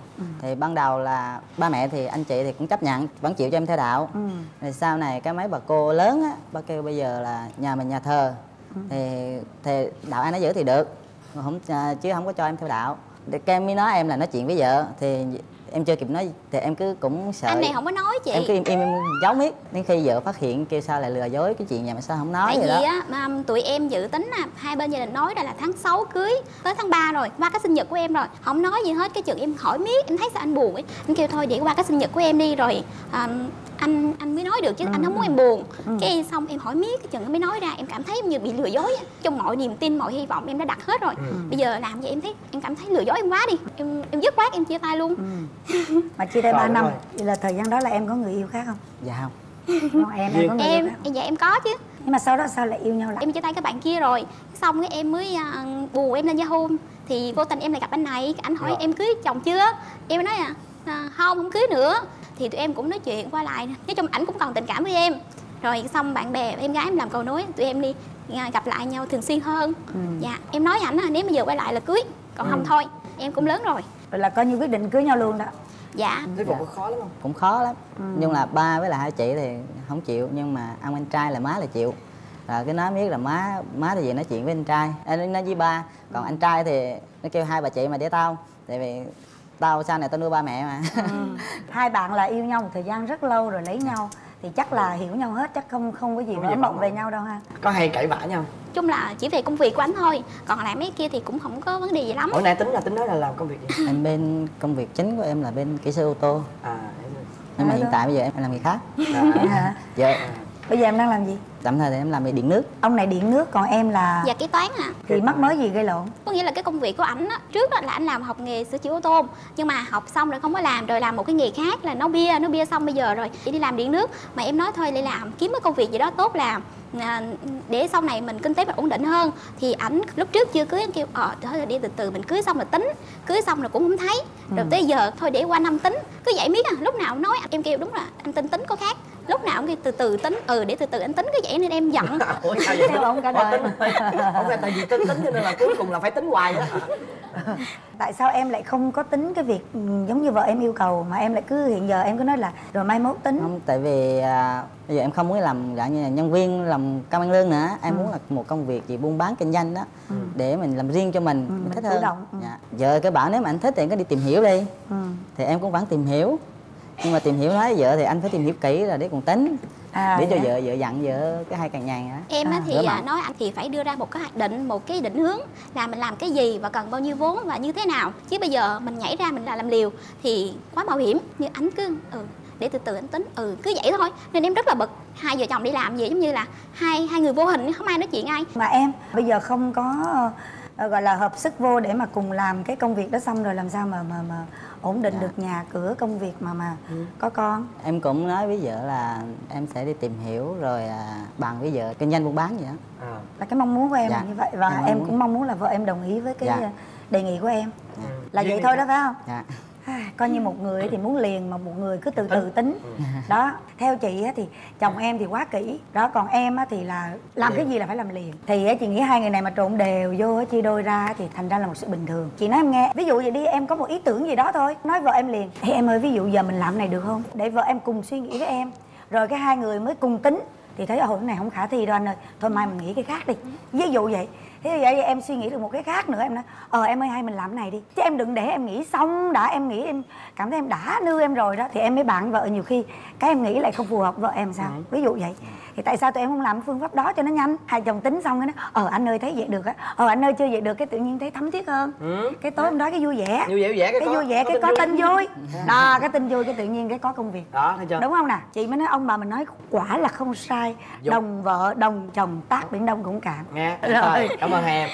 Speaker 8: Thì ban đầu là ba mẹ thì anh chị thì cũng chấp nhận vẫn chịu cho em theo đạo.
Speaker 6: Ừ.
Speaker 8: rồi sau này cái mấy bà cô lớn á bà kêu bây giờ là nhà mình nhà thờ. Thì thì đạo ai nói giữ thì được. Mà không à, chứ không có cho em theo đạo thì em mới nói em là nói chuyện với vợ thì em chưa kịp nói thì em cứ cũng sợ
Speaker 7: Anh này không có nói chị.
Speaker 8: Em cứ im im, im giấu miết. Đến khi vợ phát hiện kêu sao lại lừa dối cái chuyện nhà mà sao không nói
Speaker 7: Tại
Speaker 8: vậy
Speaker 7: vì
Speaker 8: đó.
Speaker 7: á, mà tụi em dự tính là hai bên gia đình nói ra là tháng 6 cưới tới tháng 3 rồi qua cái sinh nhật của em rồi. Không nói gì hết cái chừng em hỏi miết em thấy sao anh buồn ấy. Anh kêu thôi vậy qua cái sinh nhật của em đi rồi à, anh anh mới nói được chứ anh không muốn em buồn. Cái xong em hỏi miết cái chừng mới nói ra em cảm thấy như bị lừa dối á. trong mọi niềm tin mọi hy vọng em đã đặt hết rồi. Bây giờ làm vậy em thấy em cảm thấy lừa dối em quá đi. Em em dứt khoát em chia tay luôn.
Speaker 6: Mà chia tay
Speaker 4: Rồi,
Speaker 6: 3
Speaker 4: đúng
Speaker 6: năm
Speaker 4: rồi.
Speaker 6: vậy là thời gian đó là em có người yêu khác không?
Speaker 8: Dạ không.
Speaker 6: Còn em em có người yêu
Speaker 7: em
Speaker 6: khác không?
Speaker 7: dạ em có chứ.
Speaker 6: Nhưng mà sau đó sao lại yêu nhau lại?
Speaker 7: Em chia tay các bạn kia rồi. Xong cái em mới à, bù em lên Yahoo thì vô tình em lại gặp anh này. Anh hỏi
Speaker 4: Rồi.
Speaker 7: em cưới chồng chưa? Em mới nói à, à không không cưới nữa thì tụi em cũng nói chuyện qua lại nói chung ảnh cũng còn tình cảm với em. Rồi xong bạn bè em gái em làm cầu nối tụi em đi à, gặp lại nhau thường xuyên hơn. Dạ em nói ảnh là nếu bây giờ quay lại là cưới còn không thôi em cũng lớn rồi.
Speaker 6: Rồi là coi như quyết định cưới nhau luôn đó.
Speaker 7: Dạ.
Speaker 4: Thuyết phục có khó lắm không?
Speaker 8: Cũng khó lắm. Nhưng là ba với lại hai chị thì không chịu nhưng mà ông anh trai là má là chịu. Rồi cái nói biết là má má thì về nói chuyện với anh trai. À, nói nói với ba còn anh trai thì nó kêu hai bà chị mà để tao. Tại vì tao sau này tao nuôi ba mẹ mà.
Speaker 6: Hai bạn là yêu nhau một thời gian rất lâu rồi lấy nhau thì chắc là hiểu nhau hết chắc không không có gì
Speaker 4: Không
Speaker 6: mà mộng về nhau đâu ha.
Speaker 4: Có hay cãi vã nhau?
Speaker 7: Chung là chỉ về công việc của anh thôi còn lại mấy kia thì cũng không có vấn đề gì lắm.
Speaker 4: Hồi nãy tính là tính nói là làm công việc gì?
Speaker 8: Em bên công việc chính của em là bên kỹ sư ô tô.
Speaker 4: À
Speaker 8: nhưng mà
Speaker 6: À,
Speaker 8: hiện
Speaker 6: đó.
Speaker 8: tại bây giờ em làm việc khác.
Speaker 4: À,
Speaker 6: hả
Speaker 8: dạ.
Speaker 6: Bây giờ em đang làm gì
Speaker 8: tạm thời thì em làm về điện nước.
Speaker 6: Ông này điện nước còn em là
Speaker 7: dạ kế toán à
Speaker 6: thì mắc mới gì gây lộn?
Speaker 7: Có nghĩa là cái công việc của ảnh á trước á là anh làm học nghề sửa chữa ô tô nhưng mà học xong rồi không có làm rồi làm một cái nghề khác là nấu bia nấu bia xong bây giờ rồi đi làm điện nước. Mà em nói thôi lại làm kiếm cái công việc gì đó tốt làm à, để sau này mình kinh tế mình ổn định hơn. Thì ảnh lúc trước chưa cưới anh kêu ờ thôi đi từ từ mình cưới xong là tính. Cưới xong là cũng không thấy. Rồi tới giờ thôi để qua năm tính. Cứ vậy miết à lúc nào nói. Em kêu đúng là anh tin tính có khác lúc nào cũng kêu từ từ tính ừ để từ từ anh tính cứ vậy nên em giận
Speaker 4: Ủa sao vậy?
Speaker 6: Theo ông cả đời.
Speaker 4: tính không phải tại vì tính tính cho nên là cuối cùng là phải tính hoài đó
Speaker 6: tại sao em lại không có tính cái việc ừ, giống như vợ em yêu cầu mà em lại cứ hiện giờ em cứ nói là rồi mai mốt tính
Speaker 8: không tại vì à, bây giờ em không muốn làm dạng như là nhân viên làm công ăn lương nữa em muốn là một công việc gì buôn bán kinh doanh đó để mình làm riêng cho mình
Speaker 6: Ừ,
Speaker 8: mình thích
Speaker 6: chủ
Speaker 8: hơn
Speaker 6: động, ừ.
Speaker 8: dạ. giờ cái bảo nếu mà anh thích thì anh cứ đi tìm hiểu đi
Speaker 6: ừ.
Speaker 8: thì em cũng vẫn tìm hiểu nhưng mà tìm hiểu nói vợ thì anh phải tìm hiểu kỹ là để còn tính.
Speaker 6: À,
Speaker 8: để cho
Speaker 6: dạ.
Speaker 8: vợ vợ dặn vợ cái hai càng nhàn á
Speaker 7: em á
Speaker 6: À,
Speaker 7: thì à, nói anh thì phải đưa ra một cái hoạch định một cái định hướng là mình làm cái gì và cần bao nhiêu vốn và như thế nào. Chứ bây giờ mình nhảy ra mình là làm liều thì quá mạo hiểm. Như anh cứ ừ để từ từ anh tính ừ cứ vậy thôi. Nên em rất là bực. Hai vợ chồng đi làm gì giống như là hai hai người vô hình không ai nói chuyện ai.
Speaker 6: Mà em bây giờ không có ờ, gọi là hợp sức vô để mà cùng làm cái công việc đó xong rồi làm sao mà mà mà ổn định
Speaker 8: Dạ.
Speaker 6: được nhà cửa công việc mà mà có con
Speaker 8: em cũng nói với vợ là em sẽ đi tìm hiểu rồi à, bàn với vợ kinh doanh buôn bán gì đó
Speaker 4: à.
Speaker 6: là cái mong muốn của em
Speaker 8: Dạ.
Speaker 6: là như vậy và
Speaker 8: Em
Speaker 6: em
Speaker 8: muốn.
Speaker 6: cũng mong muốn là vợ em đồng ý với cái
Speaker 8: Dạ.
Speaker 6: ờ, đề nghị của em
Speaker 8: Dạ.
Speaker 6: là
Speaker 4: Duyên
Speaker 6: vậy thôi đó phải không
Speaker 8: dạ
Speaker 6: À, coi như một người thì muốn liền mà một người cứ từ từ tính. Đó theo chị á thì chồng em thì quá kỹ. Đó còn em á thì là làm cái gì là phải làm liền. Thì chị nghĩ hai người này mà trộn đều vô á, chia đôi ra thì thành ra là một sự bình thường. Chị nói em nghe ví dụ vậy đi em có một ý tưởng gì đó thôi. Nói vợ em liền thì em ơi ví dụ giờ mình làm này được không? Để vợ em cùng suy nghĩ với em. Rồi cái hai người mới cùng tính thì thấy ồ cái này không khả thi đâu anh ơi. Thôi mai mình nghĩ cái khác đi. Ví dụ vậy. Thế thì vậy em suy nghĩ được một cái khác nữa em nói ờ em ơi hay mình làm cái này đi. Chứ em đừng để em nghĩ xong đã em nghĩ em cảm thấy em đã nư em rồi đó. Thì em mới bạn vợ nhiều khi cái em nghĩ lại không phù hợp vợ em sao? Ví dụ vậy. Thì tại sao tụi em không làm phương pháp đó cho nó nhanh? Hai chồng tính xong cái nó ờ anh ơi thấy vậy được á. Ờ anh ơi chưa vậy được. Cái tự nhiên thấy thấm thiết hơn. Cái tối hôm đó cái vui vẻ.
Speaker 4: Vui vẻ, vui vẻ, cái
Speaker 6: cái
Speaker 4: có-
Speaker 6: vui vẻ
Speaker 4: có
Speaker 6: cái
Speaker 4: tin
Speaker 6: có
Speaker 4: vui.
Speaker 6: tin vui. Đó cái tin vui cái tự nhiên cái có công việc.
Speaker 4: Đó thấy chưa?
Speaker 6: Đúng không nè chị mới nói ông bà mình nói quả là không sai
Speaker 4: Đúng.
Speaker 6: đồng vợ đồng chồng tác biển đông cũng cảm
Speaker 4: nghe
Speaker 6: Rồi.
Speaker 4: cảm ơn em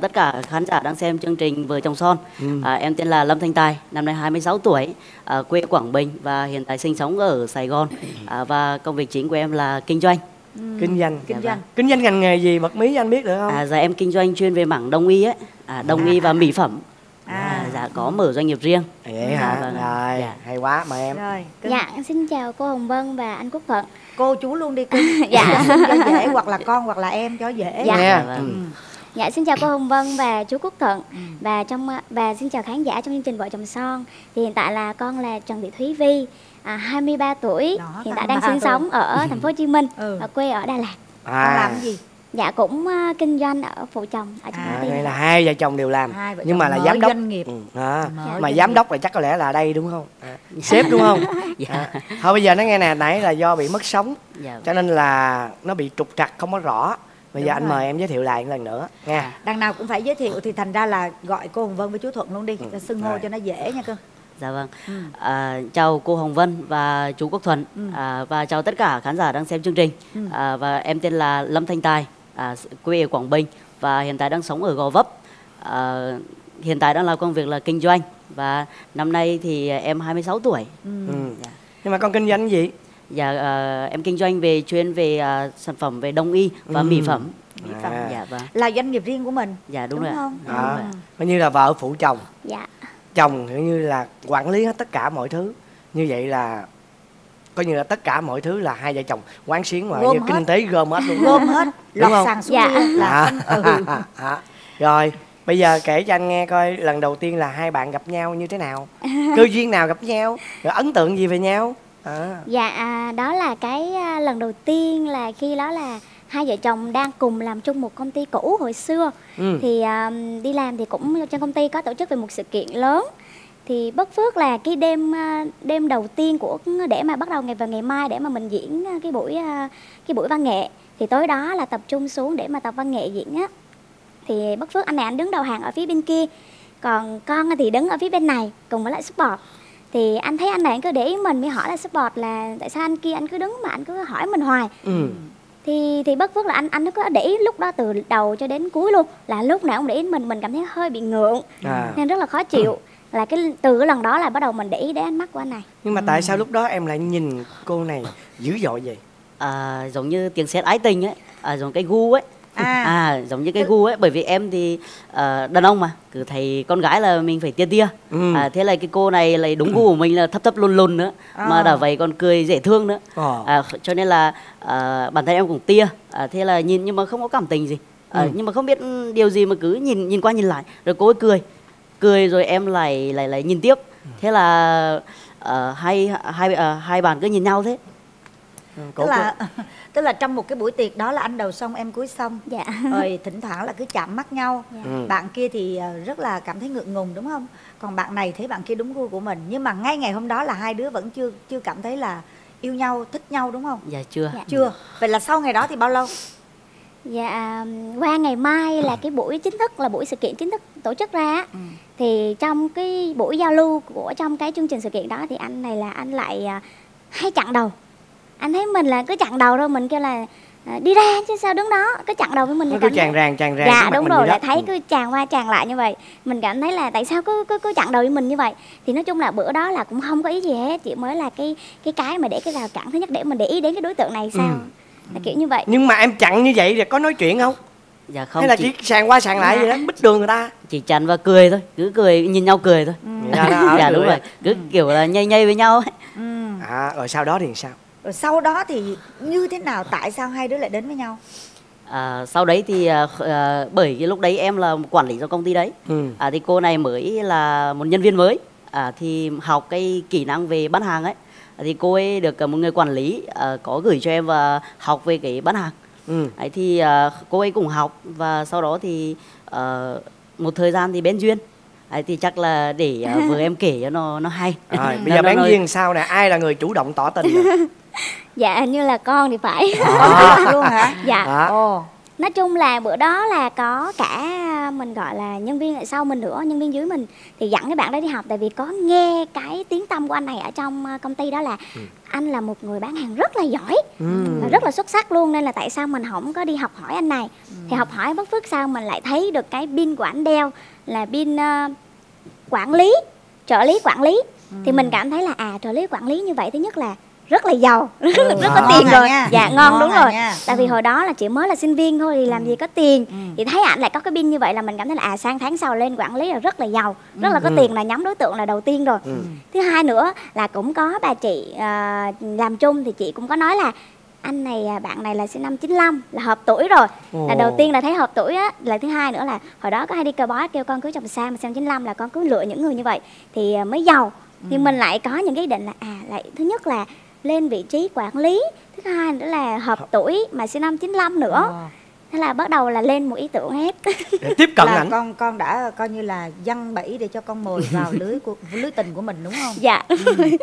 Speaker 9: Tất cả khán giả đang xem chương trình Vợ chồng son.
Speaker 4: Ừ.
Speaker 9: À, em tên là Lâm Thanh Tài, năm nay 26 tuổi, à, quê Quảng Bình và hiện tại sinh sống ở Sài Gòn. À, và công việc chính của em là kinh doanh.
Speaker 4: kinh doanh
Speaker 6: kinh doanh
Speaker 4: kinh doanh ngành nghề gì bật mí cho anh biết được không
Speaker 9: À, dạ em kinh doanh chuyên về mảng đông y ấy, à, đông y và mỹ phẩm.
Speaker 6: À.
Speaker 9: À, dạ có mở doanh nghiệp riêng.
Speaker 4: vậy
Speaker 9: Dạ,
Speaker 4: hả
Speaker 9: vâng.
Speaker 4: rồi
Speaker 9: Dạ.
Speaker 4: hay quá mời em
Speaker 6: rồi cứ-
Speaker 10: Dạ, xin chào cô Hồng Vân và anh Quốc Thuận.
Speaker 6: Cô chú luôn đi cưng
Speaker 10: Dạ.
Speaker 6: cho dễ hoặc là con hoặc là em cho dễ
Speaker 10: Dạ.
Speaker 9: Dạ, vâng.
Speaker 4: Ừ.
Speaker 10: Dạ, xin chào cô Hồng Vân và chú Quốc Thuận. Và trong và xin chào khán giả trong chương trình Vợ chồng son. Thì hiện tại là con là Trần Thị Thúy Vi, à, 23 tuổi,
Speaker 6: Đó,
Speaker 10: hiện tại
Speaker 6: 23
Speaker 10: đang sinh
Speaker 6: tuổi.
Speaker 10: sống ở thành phố Hồ Chí Minh,
Speaker 6: Ừ.
Speaker 10: ở quê ở Đà Lạt.
Speaker 6: con
Speaker 4: à
Speaker 6: làm cái gì
Speaker 10: Dạ cũng à, kinh doanh ở phụ chồng ở trong
Speaker 6: À,
Speaker 10: công ty.
Speaker 4: đây là hai vợ chồng đều làm
Speaker 6: Hai vợ
Speaker 4: nhưng
Speaker 6: chồng
Speaker 4: mà là
Speaker 6: mở
Speaker 4: giám đốc
Speaker 6: doanh nghiệp.
Speaker 4: ừ. à.
Speaker 6: Mở
Speaker 4: mà
Speaker 6: doanh
Speaker 4: giám
Speaker 6: nghiệp.
Speaker 4: đốc là chắc có lẽ là đây đúng không à. sếp đúng không
Speaker 9: Dạ.
Speaker 4: à. thôi bây giờ nó nghe nè nãy là do bị mất sóng
Speaker 9: Dạ.
Speaker 4: cho nên là nó bị trục trặc không có rõ bây
Speaker 6: Đúng
Speaker 4: giờ anh
Speaker 6: rồi.
Speaker 4: mời em giới thiệu lại một lần nữa nha
Speaker 6: đằng nào cũng phải giới thiệu thì thành ra là gọi cô hồng vân với chú thuận luôn đi cho xưng hô
Speaker 4: rồi.
Speaker 6: cho nó dễ nha cưng
Speaker 9: Dạ vâng.
Speaker 6: Ừ.
Speaker 9: À, chào cô Hồng Vân và chú Quốc Thuận
Speaker 6: Ừ.
Speaker 9: à, và chào tất cả khán giả đang xem chương trình.
Speaker 6: Ừ.
Speaker 9: À, và em tên là Lâm Thanh Tài, à, quê ở Quảng Bình và hiện tại đang sống ở Gò Vấp. À, hiện tại đang làm công việc là kinh doanh và năm nay thì em 26 tuổi.
Speaker 4: ừ.
Speaker 9: Dạ.
Speaker 4: nhưng mà con kinh doanh cái gì
Speaker 9: Dạ à, em kinh doanh về chuyên về à, sản phẩm về đông y và
Speaker 4: Ừ.
Speaker 9: mỹ phẩm.
Speaker 6: mỹ phẩm
Speaker 4: À.
Speaker 9: Dạ vâng.
Speaker 6: là doanh nghiệp riêng của mình
Speaker 9: Dạ đúng,
Speaker 6: đúng
Speaker 9: rồi.
Speaker 6: không
Speaker 9: Dạ, đúng rồi
Speaker 4: coi như là vợ phụ chồng
Speaker 10: Dạ.
Speaker 4: chồng kiểu như là quản lý hết tất cả mọi thứ như vậy là coi như là tất cả mọi thứ là hai vợ chồng quán xuyến mà như kinh tế gom hết luôn.
Speaker 6: Gom hết
Speaker 4: Đúng
Speaker 6: lọt
Speaker 4: không?
Speaker 6: sàn xuống
Speaker 10: Dạ.
Speaker 6: là
Speaker 4: à,
Speaker 6: ừ.
Speaker 4: à, rồi bây giờ kể cho anh nghe coi lần đầu tiên là hai bạn gặp nhau như thế nào? Cơ duyên nào gặp nhau? Rồi ấn tượng gì về nhau? À,
Speaker 10: Dạ à, đó là cái à, lần đầu tiên là khi đó là hai vợ chồng đang cùng làm chung một công ty cũ hồi xưa.
Speaker 4: Ừ.
Speaker 10: thì à, đi làm thì cũng trên công ty có tổ chức về một sự kiện lớn thì bất phước là cái đêm à, đêm đầu tiên của để mà bắt đầu ngày vào ngày mai để mà mình diễn à, cái buổi à, cái buổi văn nghệ. Thì tối đó là tập trung xuống để mà tập văn nghệ diễn á. Thì bất phước anh này anh đứng đầu hàng ở phía bên kia còn con thì đứng ở phía bên này cùng với lại support thì anh thấy anh này anh cứ để ý mình mới hỏi là support là tại sao anh kia anh cứ đứng mà anh cứ hỏi mình hoài.
Speaker 4: Ừ.
Speaker 10: thì thì bất phước là anh anh nó có để ý lúc đó từ đầu cho đến cuối luôn là lúc nào cũng để ý mình mình cảm thấy hơi bị ngượng
Speaker 4: à.
Speaker 10: nên rất là khó chịu là cái từ cái lần đó là bắt đầu mình để ý đến ánh mắt của anh này.
Speaker 4: Nhưng mà tại sao lúc đó em lại nhìn cô này dữ dội vậy?
Speaker 9: À, giống như tiếng sét ái tình ấy à, giống cái gu ấy.
Speaker 5: À,
Speaker 9: à giống như cái gu ấy bởi vì em thì uh, đàn ông mà cứ thấy con gái là mình phải tia tia.
Speaker 4: Ừ.
Speaker 9: à, thế là cái cô này lại đúng gu của mình là thấp thấp lùn lùn nữa mà
Speaker 5: À.
Speaker 9: đã vậy còn cười dễ thương nữa.
Speaker 4: Ờ.
Speaker 9: à, cho nên là à, bản thân em cũng tia. À, thế là nhìn nhưng mà không có cảm tình gì. À,
Speaker 4: Ừ.
Speaker 9: nhưng mà không biết điều gì mà cứ nhìn nhìn qua nhìn lại rồi cô ấy cười cười rồi em lại lại lại nhìn tiếp. Thế là à, hai hai à, hai bạn cứ nhìn nhau thế.
Speaker 4: Cổ
Speaker 5: tức là tức là trong một cái buổi tiệc đó là anh đầu xong em cuối xong
Speaker 10: dạ.
Speaker 5: Rồi thỉnh thoảng là cứ chạm mắt nhau.
Speaker 4: Ừ.
Speaker 5: bạn kia thì ờ, rất là cảm thấy ngượng ngùng đúng không? Còn bạn này thấy bạn kia đúng gu của mình. Nhưng mà ngay ngày hôm đó là hai đứa vẫn chưa chưa cảm thấy là yêu nhau thích nhau đúng không?
Speaker 9: Dạ chưa.
Speaker 10: Dạ.
Speaker 5: chưa. Vậy là sau ngày đó thì bao lâu?
Speaker 10: Dạ qua ngày mai là cái buổi chính thức là buổi sự kiện chính thức tổ chức ra á.
Speaker 5: Ừ.
Speaker 10: thì trong cái buổi giao lưu của trong cái chương trình sự kiện đó thì anh này là anh lại à, hay chặn đầu. Anh thấy mình là cứ chặn đầu thôi mình kêu là à, đi ra chứ sao đứng đó cứ chặn đầu với mình
Speaker 4: cứ
Speaker 10: cảm
Speaker 4: tràn ràng tràn ràng
Speaker 10: dạ đúng rồi lại thấy
Speaker 4: Ừ.
Speaker 10: cứ tràn qua tràn lại như vậy. Mình cảm thấy là tại sao cứ cứ cứ chặn đầu với mình như vậy? Thì nói chung là bữa đó là cũng không có ý gì hết chỉ mới là cái cái cái mà để cái rào cản thứ nhất để mình để ý đến cái đối tượng này sao.
Speaker 4: Ừ.
Speaker 10: là kiểu như vậy.
Speaker 4: Nhưng mà em chặn như vậy thì có nói chuyện không,
Speaker 9: dạ không
Speaker 4: hay là
Speaker 9: chỉ,
Speaker 4: chỉ sàn qua sàn lại
Speaker 10: Dạ.
Speaker 4: vậy đó bích đường người ta.
Speaker 9: Chỉ chặn và cười thôi cứ cười nhìn nhau cười thôi.
Speaker 4: Dạ, đó, ở
Speaker 9: dạ
Speaker 4: cười
Speaker 9: đúng rồi cứ kiểu là nhây nhây với nhau ấy.
Speaker 5: ừ.
Speaker 4: à rồi sau đó thì sao?
Speaker 5: Rồi sau đó thì như thế nào tại sao hai đứa lại đến với nhau?
Speaker 9: À, sau đấy thì à, à, bởi cái lúc đấy em là quản lý cho công ty đấy.
Speaker 4: Ừ.
Speaker 9: à, thì cô này mới là một nhân viên mới. À, thì học cái kỹ năng về bán hàng ấy. À, thì cô ấy được à, một người quản lý à, có gửi cho em và học về cái bán hàng
Speaker 4: Ừ.
Speaker 9: đấy, thì à, cô ấy cũng học và sau đó thì à, một thời gian thì bén duyên. Đấy, thì chắc là để à, vừa em kể cho nó nó hay.
Speaker 4: Rồi bây giờ bán
Speaker 9: nó-
Speaker 4: duyên sao nè? Ai là người chủ động tỏ tình nè?
Speaker 10: dạ như là con thì phải.
Speaker 5: Con luôn hả?
Speaker 10: Dạ.
Speaker 4: Đó.
Speaker 5: Ồ
Speaker 10: nói chung là bữa đó là có cả mình gọi là nhân viên ở sau mình nữa nhân viên dưới mình thì dẫn cái bạn đó đi học. Tại vì có nghe cái tiếng tâm của anh này ở trong ờ, công ty đó là anh là một người bán hàng rất là giỏi
Speaker 4: ừ.
Speaker 10: rất là xuất sắc luôn nên là tại sao mình không có đi học hỏi anh này? Thì học hỏi bất phước sao mình lại thấy được cái pin của anh đeo là pin ờ, quản lý trợ lý quản lý. Thì mình cảm thấy là à trợ lý quản lý như vậy thứ nhất là rất là giàu rất, là- rất có tiền
Speaker 5: à
Speaker 10: rồi
Speaker 5: nha.
Speaker 10: dạ ngon,
Speaker 5: Ngon
Speaker 10: đúng
Speaker 5: à
Speaker 10: rồi
Speaker 5: nha.
Speaker 10: tại vì hồi đó là chị mới là sinh viên thôi thì làm gì có tiền
Speaker 5: Ừ.
Speaker 10: thì thấy ảnh lại có cái pin như vậy là mình cảm thấy là à sang tháng sau lên quản lý là rất là giàu rất là có
Speaker 4: Ừ.
Speaker 10: tiền là nhóm đối tượng là đầu tiên rồi
Speaker 4: Ừ.
Speaker 10: thứ hai nữa là cũng có bà chị à, làm chung thì chị cũng có nói là anh này à, bạn này là sinh năm 95 là hợp tuổi rồi là đầu
Speaker 4: Ồ.
Speaker 10: tiên là thấy hợp tuổi á là thứ hai nữa là hồi đó có hay đi cờ bói kêu con cưới chồng xa mà sinh năm 95 là con cứ lựa những người như vậy thì à, mới giàu thì mình lại có những cái ý định là à lại thứ nhất là lên vị trí quản lý. Thứ hai nữa là hợp tuổi mà sinh năm 95 nữa.
Speaker 5: Ờ.
Speaker 10: thế là bắt đầu là lên một ý tưởng hết.
Speaker 4: Để tiếp cận
Speaker 5: là
Speaker 4: ảnh
Speaker 5: con con đã coi như là dăng bẫy để cho con mồi vào lưới của lưới tình của mình đúng không?
Speaker 10: Dạ.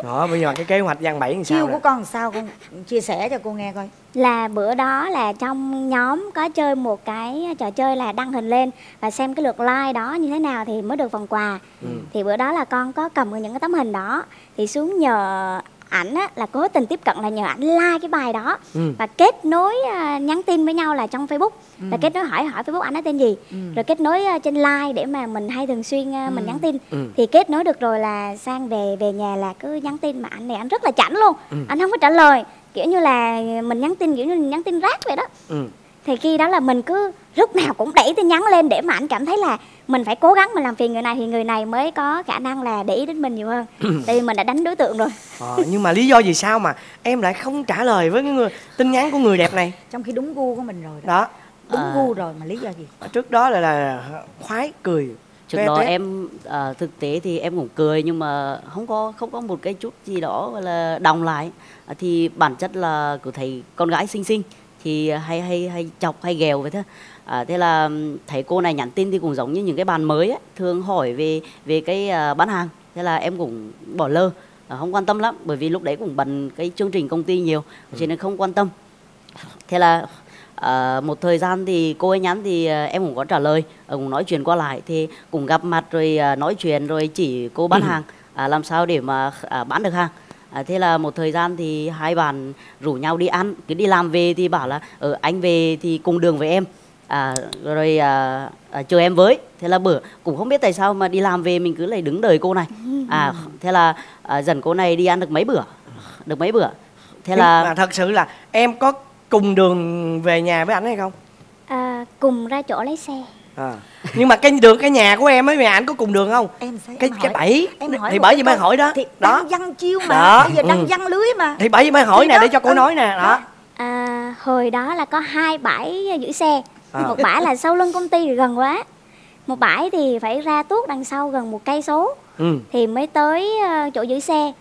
Speaker 4: Đó bây giờ cái kế hoạch văn bảy làm
Speaker 5: chiêu
Speaker 4: sao
Speaker 5: của con làm sao? Con chia sẻ cho cô nghe coi.
Speaker 10: Là bữa đó là trong nhóm có chơi một cái trò chơi là đăng hình lên và xem cái lượt like đó như thế nào thì mới được phần quà.
Speaker 4: Ừ.
Speaker 10: thì bữa đó là con có cầm những cái tấm hình đó thì xuống nhờ ảnh á, là cố tình tiếp cận là nhờ ảnh like cái bài đó.
Speaker 4: Ừ.
Speaker 10: và kết nối à, nhắn tin với nhau là trong Facebook. Là kết nối hỏi hỏi Facebook anh ấy tên gì. Rồi kết nối à, trên like để mà mình hay thường xuyên à, mình nhắn tin.
Speaker 4: Ừ.
Speaker 10: thì kết nối được rồi là sang về về nhà là cứ nhắn tin mà anh này anh rất là chảnh luôn.
Speaker 4: Ừ.
Speaker 10: anh không có trả lời. Kiểu như là mình nhắn tin kiểu như nhắn tin rác vậy đó.
Speaker 4: Ừ.
Speaker 10: thì khi đó là mình cứ lúc nào cũng đẩy tin nhắn lên để mà anh cảm thấy là mình phải cố gắng mình làm phiền người này thì người này mới có khả năng là để ý đến mình nhiều hơn. Tại vì mình đã đánh đối tượng rồi.
Speaker 4: Ờ, nhưng mà lý do gì sao mà em lại không trả lời với cái người tin nhắn của người đẹp này?
Speaker 5: Trong khi đúng gu của mình rồi đó.
Speaker 4: Đó.
Speaker 5: Đúng
Speaker 9: À.
Speaker 5: gu rồi mà lý do gì?
Speaker 4: Trước đó là, là khoái cười
Speaker 9: trước đó em à, thực tế thì em cũng cười nhưng mà không có không có một cái chút gì đó gọi là đồng lại. À, thì bản chất là cứ thấy con gái xinh xinh thì hay hay hay chọc hay ghèo vậy thôi. À, thế là thấy cô này nhắn tin thì cũng giống như những cái bạn mới ấy, thường hỏi về về cái à, bán hàng. Thế là em cũng bỏ lơ à, không quan tâm lắm bởi vì lúc đấy cũng bận cái chương trình công ty nhiều cho nên không quan tâm. Thế là à, một thời gian thì cô ấy nhắn thì à, em cũng có trả lời ờ, cũng nói chuyện qua lại. Thì cũng gặp mặt rồi à, nói chuyện rồi chỉ cô bán hàng à, làm sao để mà à, bán được hàng à, thế là một thời gian thì hai bạn rủ nhau đi ăn. Cứ đi làm về thì bảo là ở anh về thì cùng đường với em. À, rồi à, à, chờ em với. Thế là bữa cũng không biết tại sao mà đi làm về mình cứ lại đứng đợi cô này. À thế là à, dần cô này đi ăn được mấy bữa? Được mấy bữa? Thế
Speaker 4: Nhưng
Speaker 9: là
Speaker 4: mà thật sự là em có cùng đường về nhà với ảnh hay không?
Speaker 10: À, cùng ra chỗ lấy xe
Speaker 4: à. nhưng mà cái đường cái nhà của em với nhà ảnh có cùng đường không?
Speaker 5: Em sẽ
Speaker 4: cái
Speaker 5: em
Speaker 4: cái bẫy.
Speaker 5: em hỏi
Speaker 4: thì bởi vì mới
Speaker 5: câu-
Speaker 4: hỏi đó?
Speaker 5: thì
Speaker 4: đó.
Speaker 5: đang văn chiêu mà.
Speaker 4: Đó,
Speaker 5: bây giờ đang
Speaker 4: ừ.
Speaker 5: văn lưới mà.
Speaker 4: Thì bởi vì mới hỏi
Speaker 5: Thì
Speaker 4: nè
Speaker 5: đó,
Speaker 4: để cho cô
Speaker 5: ừ,
Speaker 4: nói nè đó.
Speaker 10: À, hồi đó là có hai bãi giữ xe.
Speaker 4: À.
Speaker 10: một bãi là sau lưng công ty thì gần quá. Một bãi thì phải ra tuốt đằng sau gần một cây số.
Speaker 4: Ừ.
Speaker 10: Thì mới tới ờ, chỗ giữ xe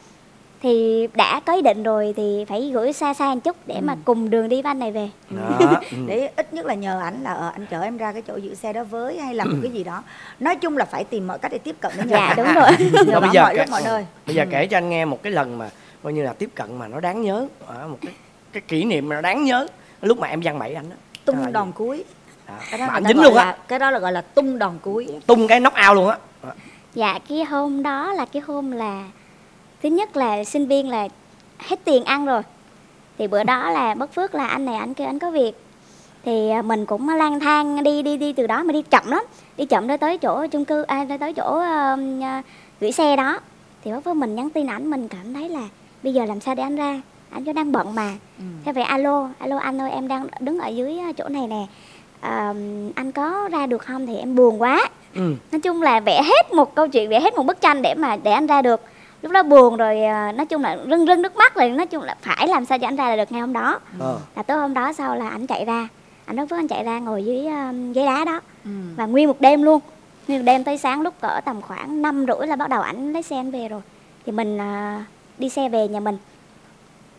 Speaker 10: thì đã có ý định rồi thì phải gửi xa xa một chút để mà cùng đường đi với anh này về.
Speaker 4: Đó ừ.
Speaker 5: để ít nhất là nhờ ảnh là ờ, anh chở em ra cái chỗ giữ xe đó với hay làm một cái gì đó. Nói chung là phải tìm mọi cách để tiếp cận đến nhờ
Speaker 10: dạ đúng rồi.
Speaker 5: Nhờ
Speaker 4: Rồi
Speaker 5: bảo mọi
Speaker 4: kể-
Speaker 5: lúc mọi nơi.
Speaker 4: bây giờ kể cho anh nghe một cái lần mà coi như là tiếp cận mà nó đáng nhớ à, một cái cái kỷ niệm mà nó đáng nhớ lúc mà em văn bẫy anh đó
Speaker 5: tung
Speaker 4: gì?
Speaker 5: đòn cuối.
Speaker 4: Đó.
Speaker 5: cái đó
Speaker 4: mà anh dính luôn
Speaker 5: là-
Speaker 4: á
Speaker 5: cái đó là gọi là tung đòn cuối.
Speaker 4: Tung cái nóc ao luôn á. Đó.
Speaker 10: dạ cái hôm đó là cái hôm là thứ nhất là sinh viên là hết tiền ăn rồi. Thì bữa đó là bất phước là anh này anh kêu anh có việc. Thì à, mình cũng lang thang đi đi đi từ đó mà đi chậm lắm. Đi chậm để tới chỗ chung cư à, tới chỗ à, gửi xe đó. Thì bất phước mình nhắn tin ảnh mình cảm thấy là bây giờ làm sao để anh ra? Anh cho đang bận mà.
Speaker 5: Ừ.
Speaker 10: thế vậy alo alo anh ơi em đang đứng ở dưới à, chỗ này nè. À, anh có ra được không thì em buồn quá.
Speaker 4: Ừ.
Speaker 10: Nói chung là vẽ hết một câu chuyện vẽ hết một bức tranh để mà để anh ra được lúc đó buồn rồi à, nói chung là rưng rưng nước mắt rồi nói chung là phải làm sao cho anh ra là được ngày hôm đó.
Speaker 4: Ờ.
Speaker 10: Là tối hôm đó sau là anh chạy ra anh nói với anh chạy ra ngồi dưới um, ghế đá đó.
Speaker 5: Ừ.
Speaker 10: và nguyên một đêm luôn nguyên một đêm tới sáng lúc cỡ tầm khoảng năm rưỡi là bắt đầu ảnh lấy xe anh về rồi. Thì mình à, đi xe về nhà mình.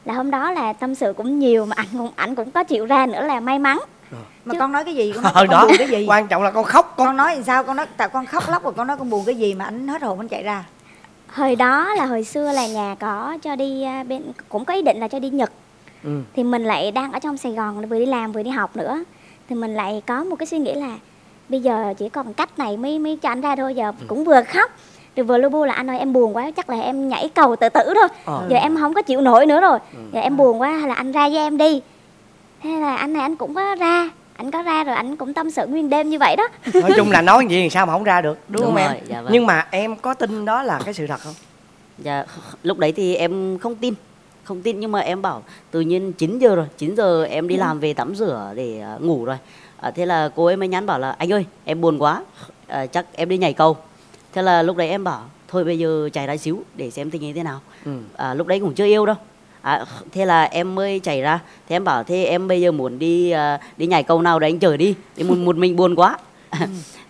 Speaker 10: Là hôm đó là tâm sự cũng nhiều mà ảnh cũng ảnh cũng có chịu ra nữa là may mắn.
Speaker 5: Mà
Speaker 10: Chứ-
Speaker 5: con nói cái gì con nói
Speaker 4: ờ
Speaker 5: con
Speaker 4: đó.
Speaker 5: buồn cái gì?
Speaker 4: Quan trọng là con khóc con
Speaker 5: con nói làm sao con nói tại con khóc lóc rồi con nói con buồn cái gì mà anh hết hồn anh chạy ra
Speaker 10: hồi đó là hồi xưa là nhà có cho đi à, bên cũng có ý định là cho đi nhật.
Speaker 4: Ừ.
Speaker 10: Thì mình lại đang ở trong Sài Gòn vừa đi làm vừa đi học nữa. Thì mình lại có một cái suy nghĩ là bây giờ chỉ còn cách này mới mới cho anh ra thôi giờ cũng vừa khóc. Rồi vừa lu bu là anh ơi em buồn quá chắc là em nhảy cầu tự tử thôi.
Speaker 4: Ờ.
Speaker 10: Giờ em không có chịu nổi nữa rồi. Giờ em buồn quá hay là anh ra với em đi. Thế là anh này anh cũng có ra anh có ra rồi anh cũng tâm sự nguyên đêm như vậy đó.
Speaker 4: Nói chung là nói gì thì sao mà không ra được. Đúng,
Speaker 9: Đúng
Speaker 4: không em?
Speaker 9: rồi, dạ vâng.
Speaker 4: nhưng mà em có tin đó là cái sự thật không?
Speaker 9: Dạ, lúc đấy thì em không tin không tin nhưng mà em bảo tự nhiên 9 giờ rồi 9 giờ em đi làm về tắm rửa để à, ngủ rồi. À, thế là cô ấy mới nhắn bảo là anh ơi em buồn quá à, chắc em đi nhảy cầu. Thế là lúc đấy em bảo thôi bây giờ chạy ra xíu để xem tình hình thế nào.
Speaker 4: Ừ.
Speaker 9: À, lúc đấy cũng chưa yêu đâu à, thế là em mới chạy ra. Thế em bảo thế em bây giờ muốn đi à, đi nhảy cầu nào đấy anh chở đi? Thì một, một mình buồn quá.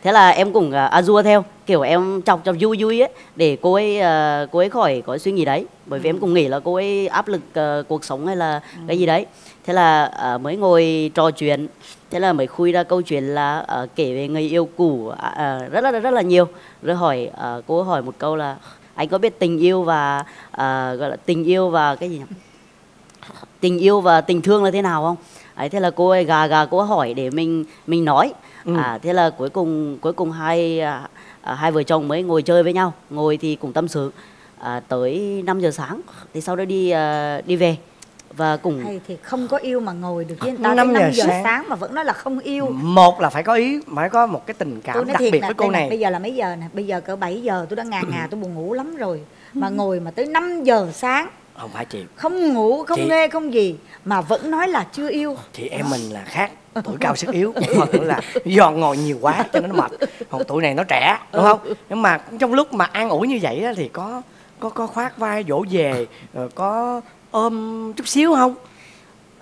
Speaker 9: Thế là em cũng à, a dua theo kiểu em chọc chọc vui vui ấy để cô ấy à, cô ấy khỏi có suy nghĩ đấy. Bởi vì em cũng nghĩ là cô ấy áp lực à, cuộc sống hay là cái gì đấy. Thế là à, mới ngồi trò chuyện. Thế là mới khui ra câu chuyện là à, kể về người yêu cũ à, à, rất là rất là nhiều. Rồi hỏi à, cô hỏi một câu là anh có biết tình yêu và à, gọi là tình yêu và cái gì nhỉ? Tình yêu và tình thương là thế nào không? Ấy thế là cô ấy gà gà cô ấy hỏi để mình mình nói.
Speaker 4: Ừ.
Speaker 9: à thế là cuối cùng cuối cùng hai à, à, hai vợ chồng mới ngồi chơi với nhau. Ngồi thì cũng tâm sự. À, tới 5 giờ sáng. Thì sau đó đi à, đi về và cùng
Speaker 5: hay thì không có yêu mà ngồi được với người ta
Speaker 4: Năm
Speaker 5: tới 5
Speaker 4: giờ
Speaker 5: giờ
Speaker 4: sáng.
Speaker 5: sáng. mà vẫn nói là không yêu.
Speaker 4: Một là phải có ý phải có một cái tình cảm đặc biệt
Speaker 5: nè,
Speaker 4: với cô này.
Speaker 5: bây giờ là mấy giờ nè? Bây giờ cỡ 7 giờ tôi đã ngà ngà tôi buồn ngủ lắm rồi. Mà ngồi mà tới 5 giờ sáng
Speaker 4: không phải chị.
Speaker 5: không ngủ không
Speaker 4: Chị-
Speaker 5: nghe không gì mà vẫn nói là chưa yêu.
Speaker 4: Chị em mình là khác tuổi cao sức yếu một phần nữa là do ngồi nhiều quá cho nên nó mệt. Còn tuổi này nó trẻ đúng không? Nhưng mà trong lúc mà an ủi như vậy á, thì có có có khoác vai dỗ về có ôm chút xíu không?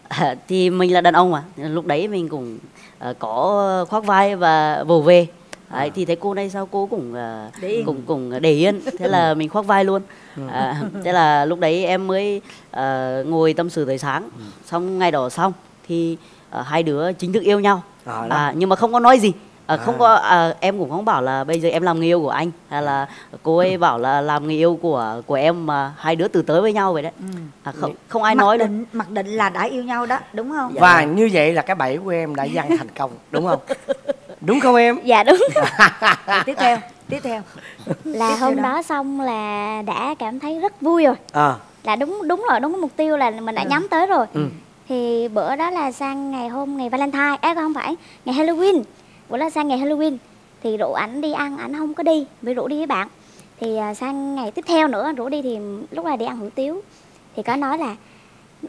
Speaker 9: À, thì mình là đàn ông mà. Lúc đấy mình cũng ờ, có khoác vai và vồ về đấy, thì thấy cô này sao cô cũng ờ,
Speaker 5: Để yên.
Speaker 9: cũng cũng để yên. Thế là mình khoác vai luôn. À, thế là lúc đấy em mới ờ, ngồi tâm sự tới sáng. Xong ngày đó xong thì hai đứa chính thức yêu nhau.
Speaker 4: Đó.
Speaker 9: à, nhưng mà không có nói gì À, không
Speaker 4: À.
Speaker 9: có à, em cũng không bảo là bây giờ em làm người yêu của anh hay là cô ấy bảo là làm người yêu của của em mà hai đứa từ tới với nhau vậy đấy. À, không không ai
Speaker 5: mặc
Speaker 9: nói đâu.
Speaker 5: định mặc định là đã yêu nhau đó đúng không?
Speaker 4: Và như vậy là cái bẫy của em đã dăng thành công đúng không? Đúng không em?
Speaker 10: Dạ đúng.
Speaker 5: Rồi tiếp theo tiếp theo.
Speaker 10: Là
Speaker 5: Tiếp theo
Speaker 10: hôm
Speaker 5: đó.
Speaker 10: đó xong là đã cảm thấy rất vui rồi.
Speaker 4: À.
Speaker 10: Là đúng đúng rồi đúng cái mục tiêu là mình đã
Speaker 5: Ừ.
Speaker 10: nhắm tới rồi.
Speaker 4: Ừ.
Speaker 10: thì bữa đó là sang ngày hôm ngày Valentine à không phải ngày Halloween bữa đó sang ngày Halloween thì rủ ảnh đi ăn ảnh không có đi mới rủ đi với bạn. Thì à, sang ngày tiếp theo nữa rủ đi thì lúc này đi ăn hủ tiếu. Thì có nói là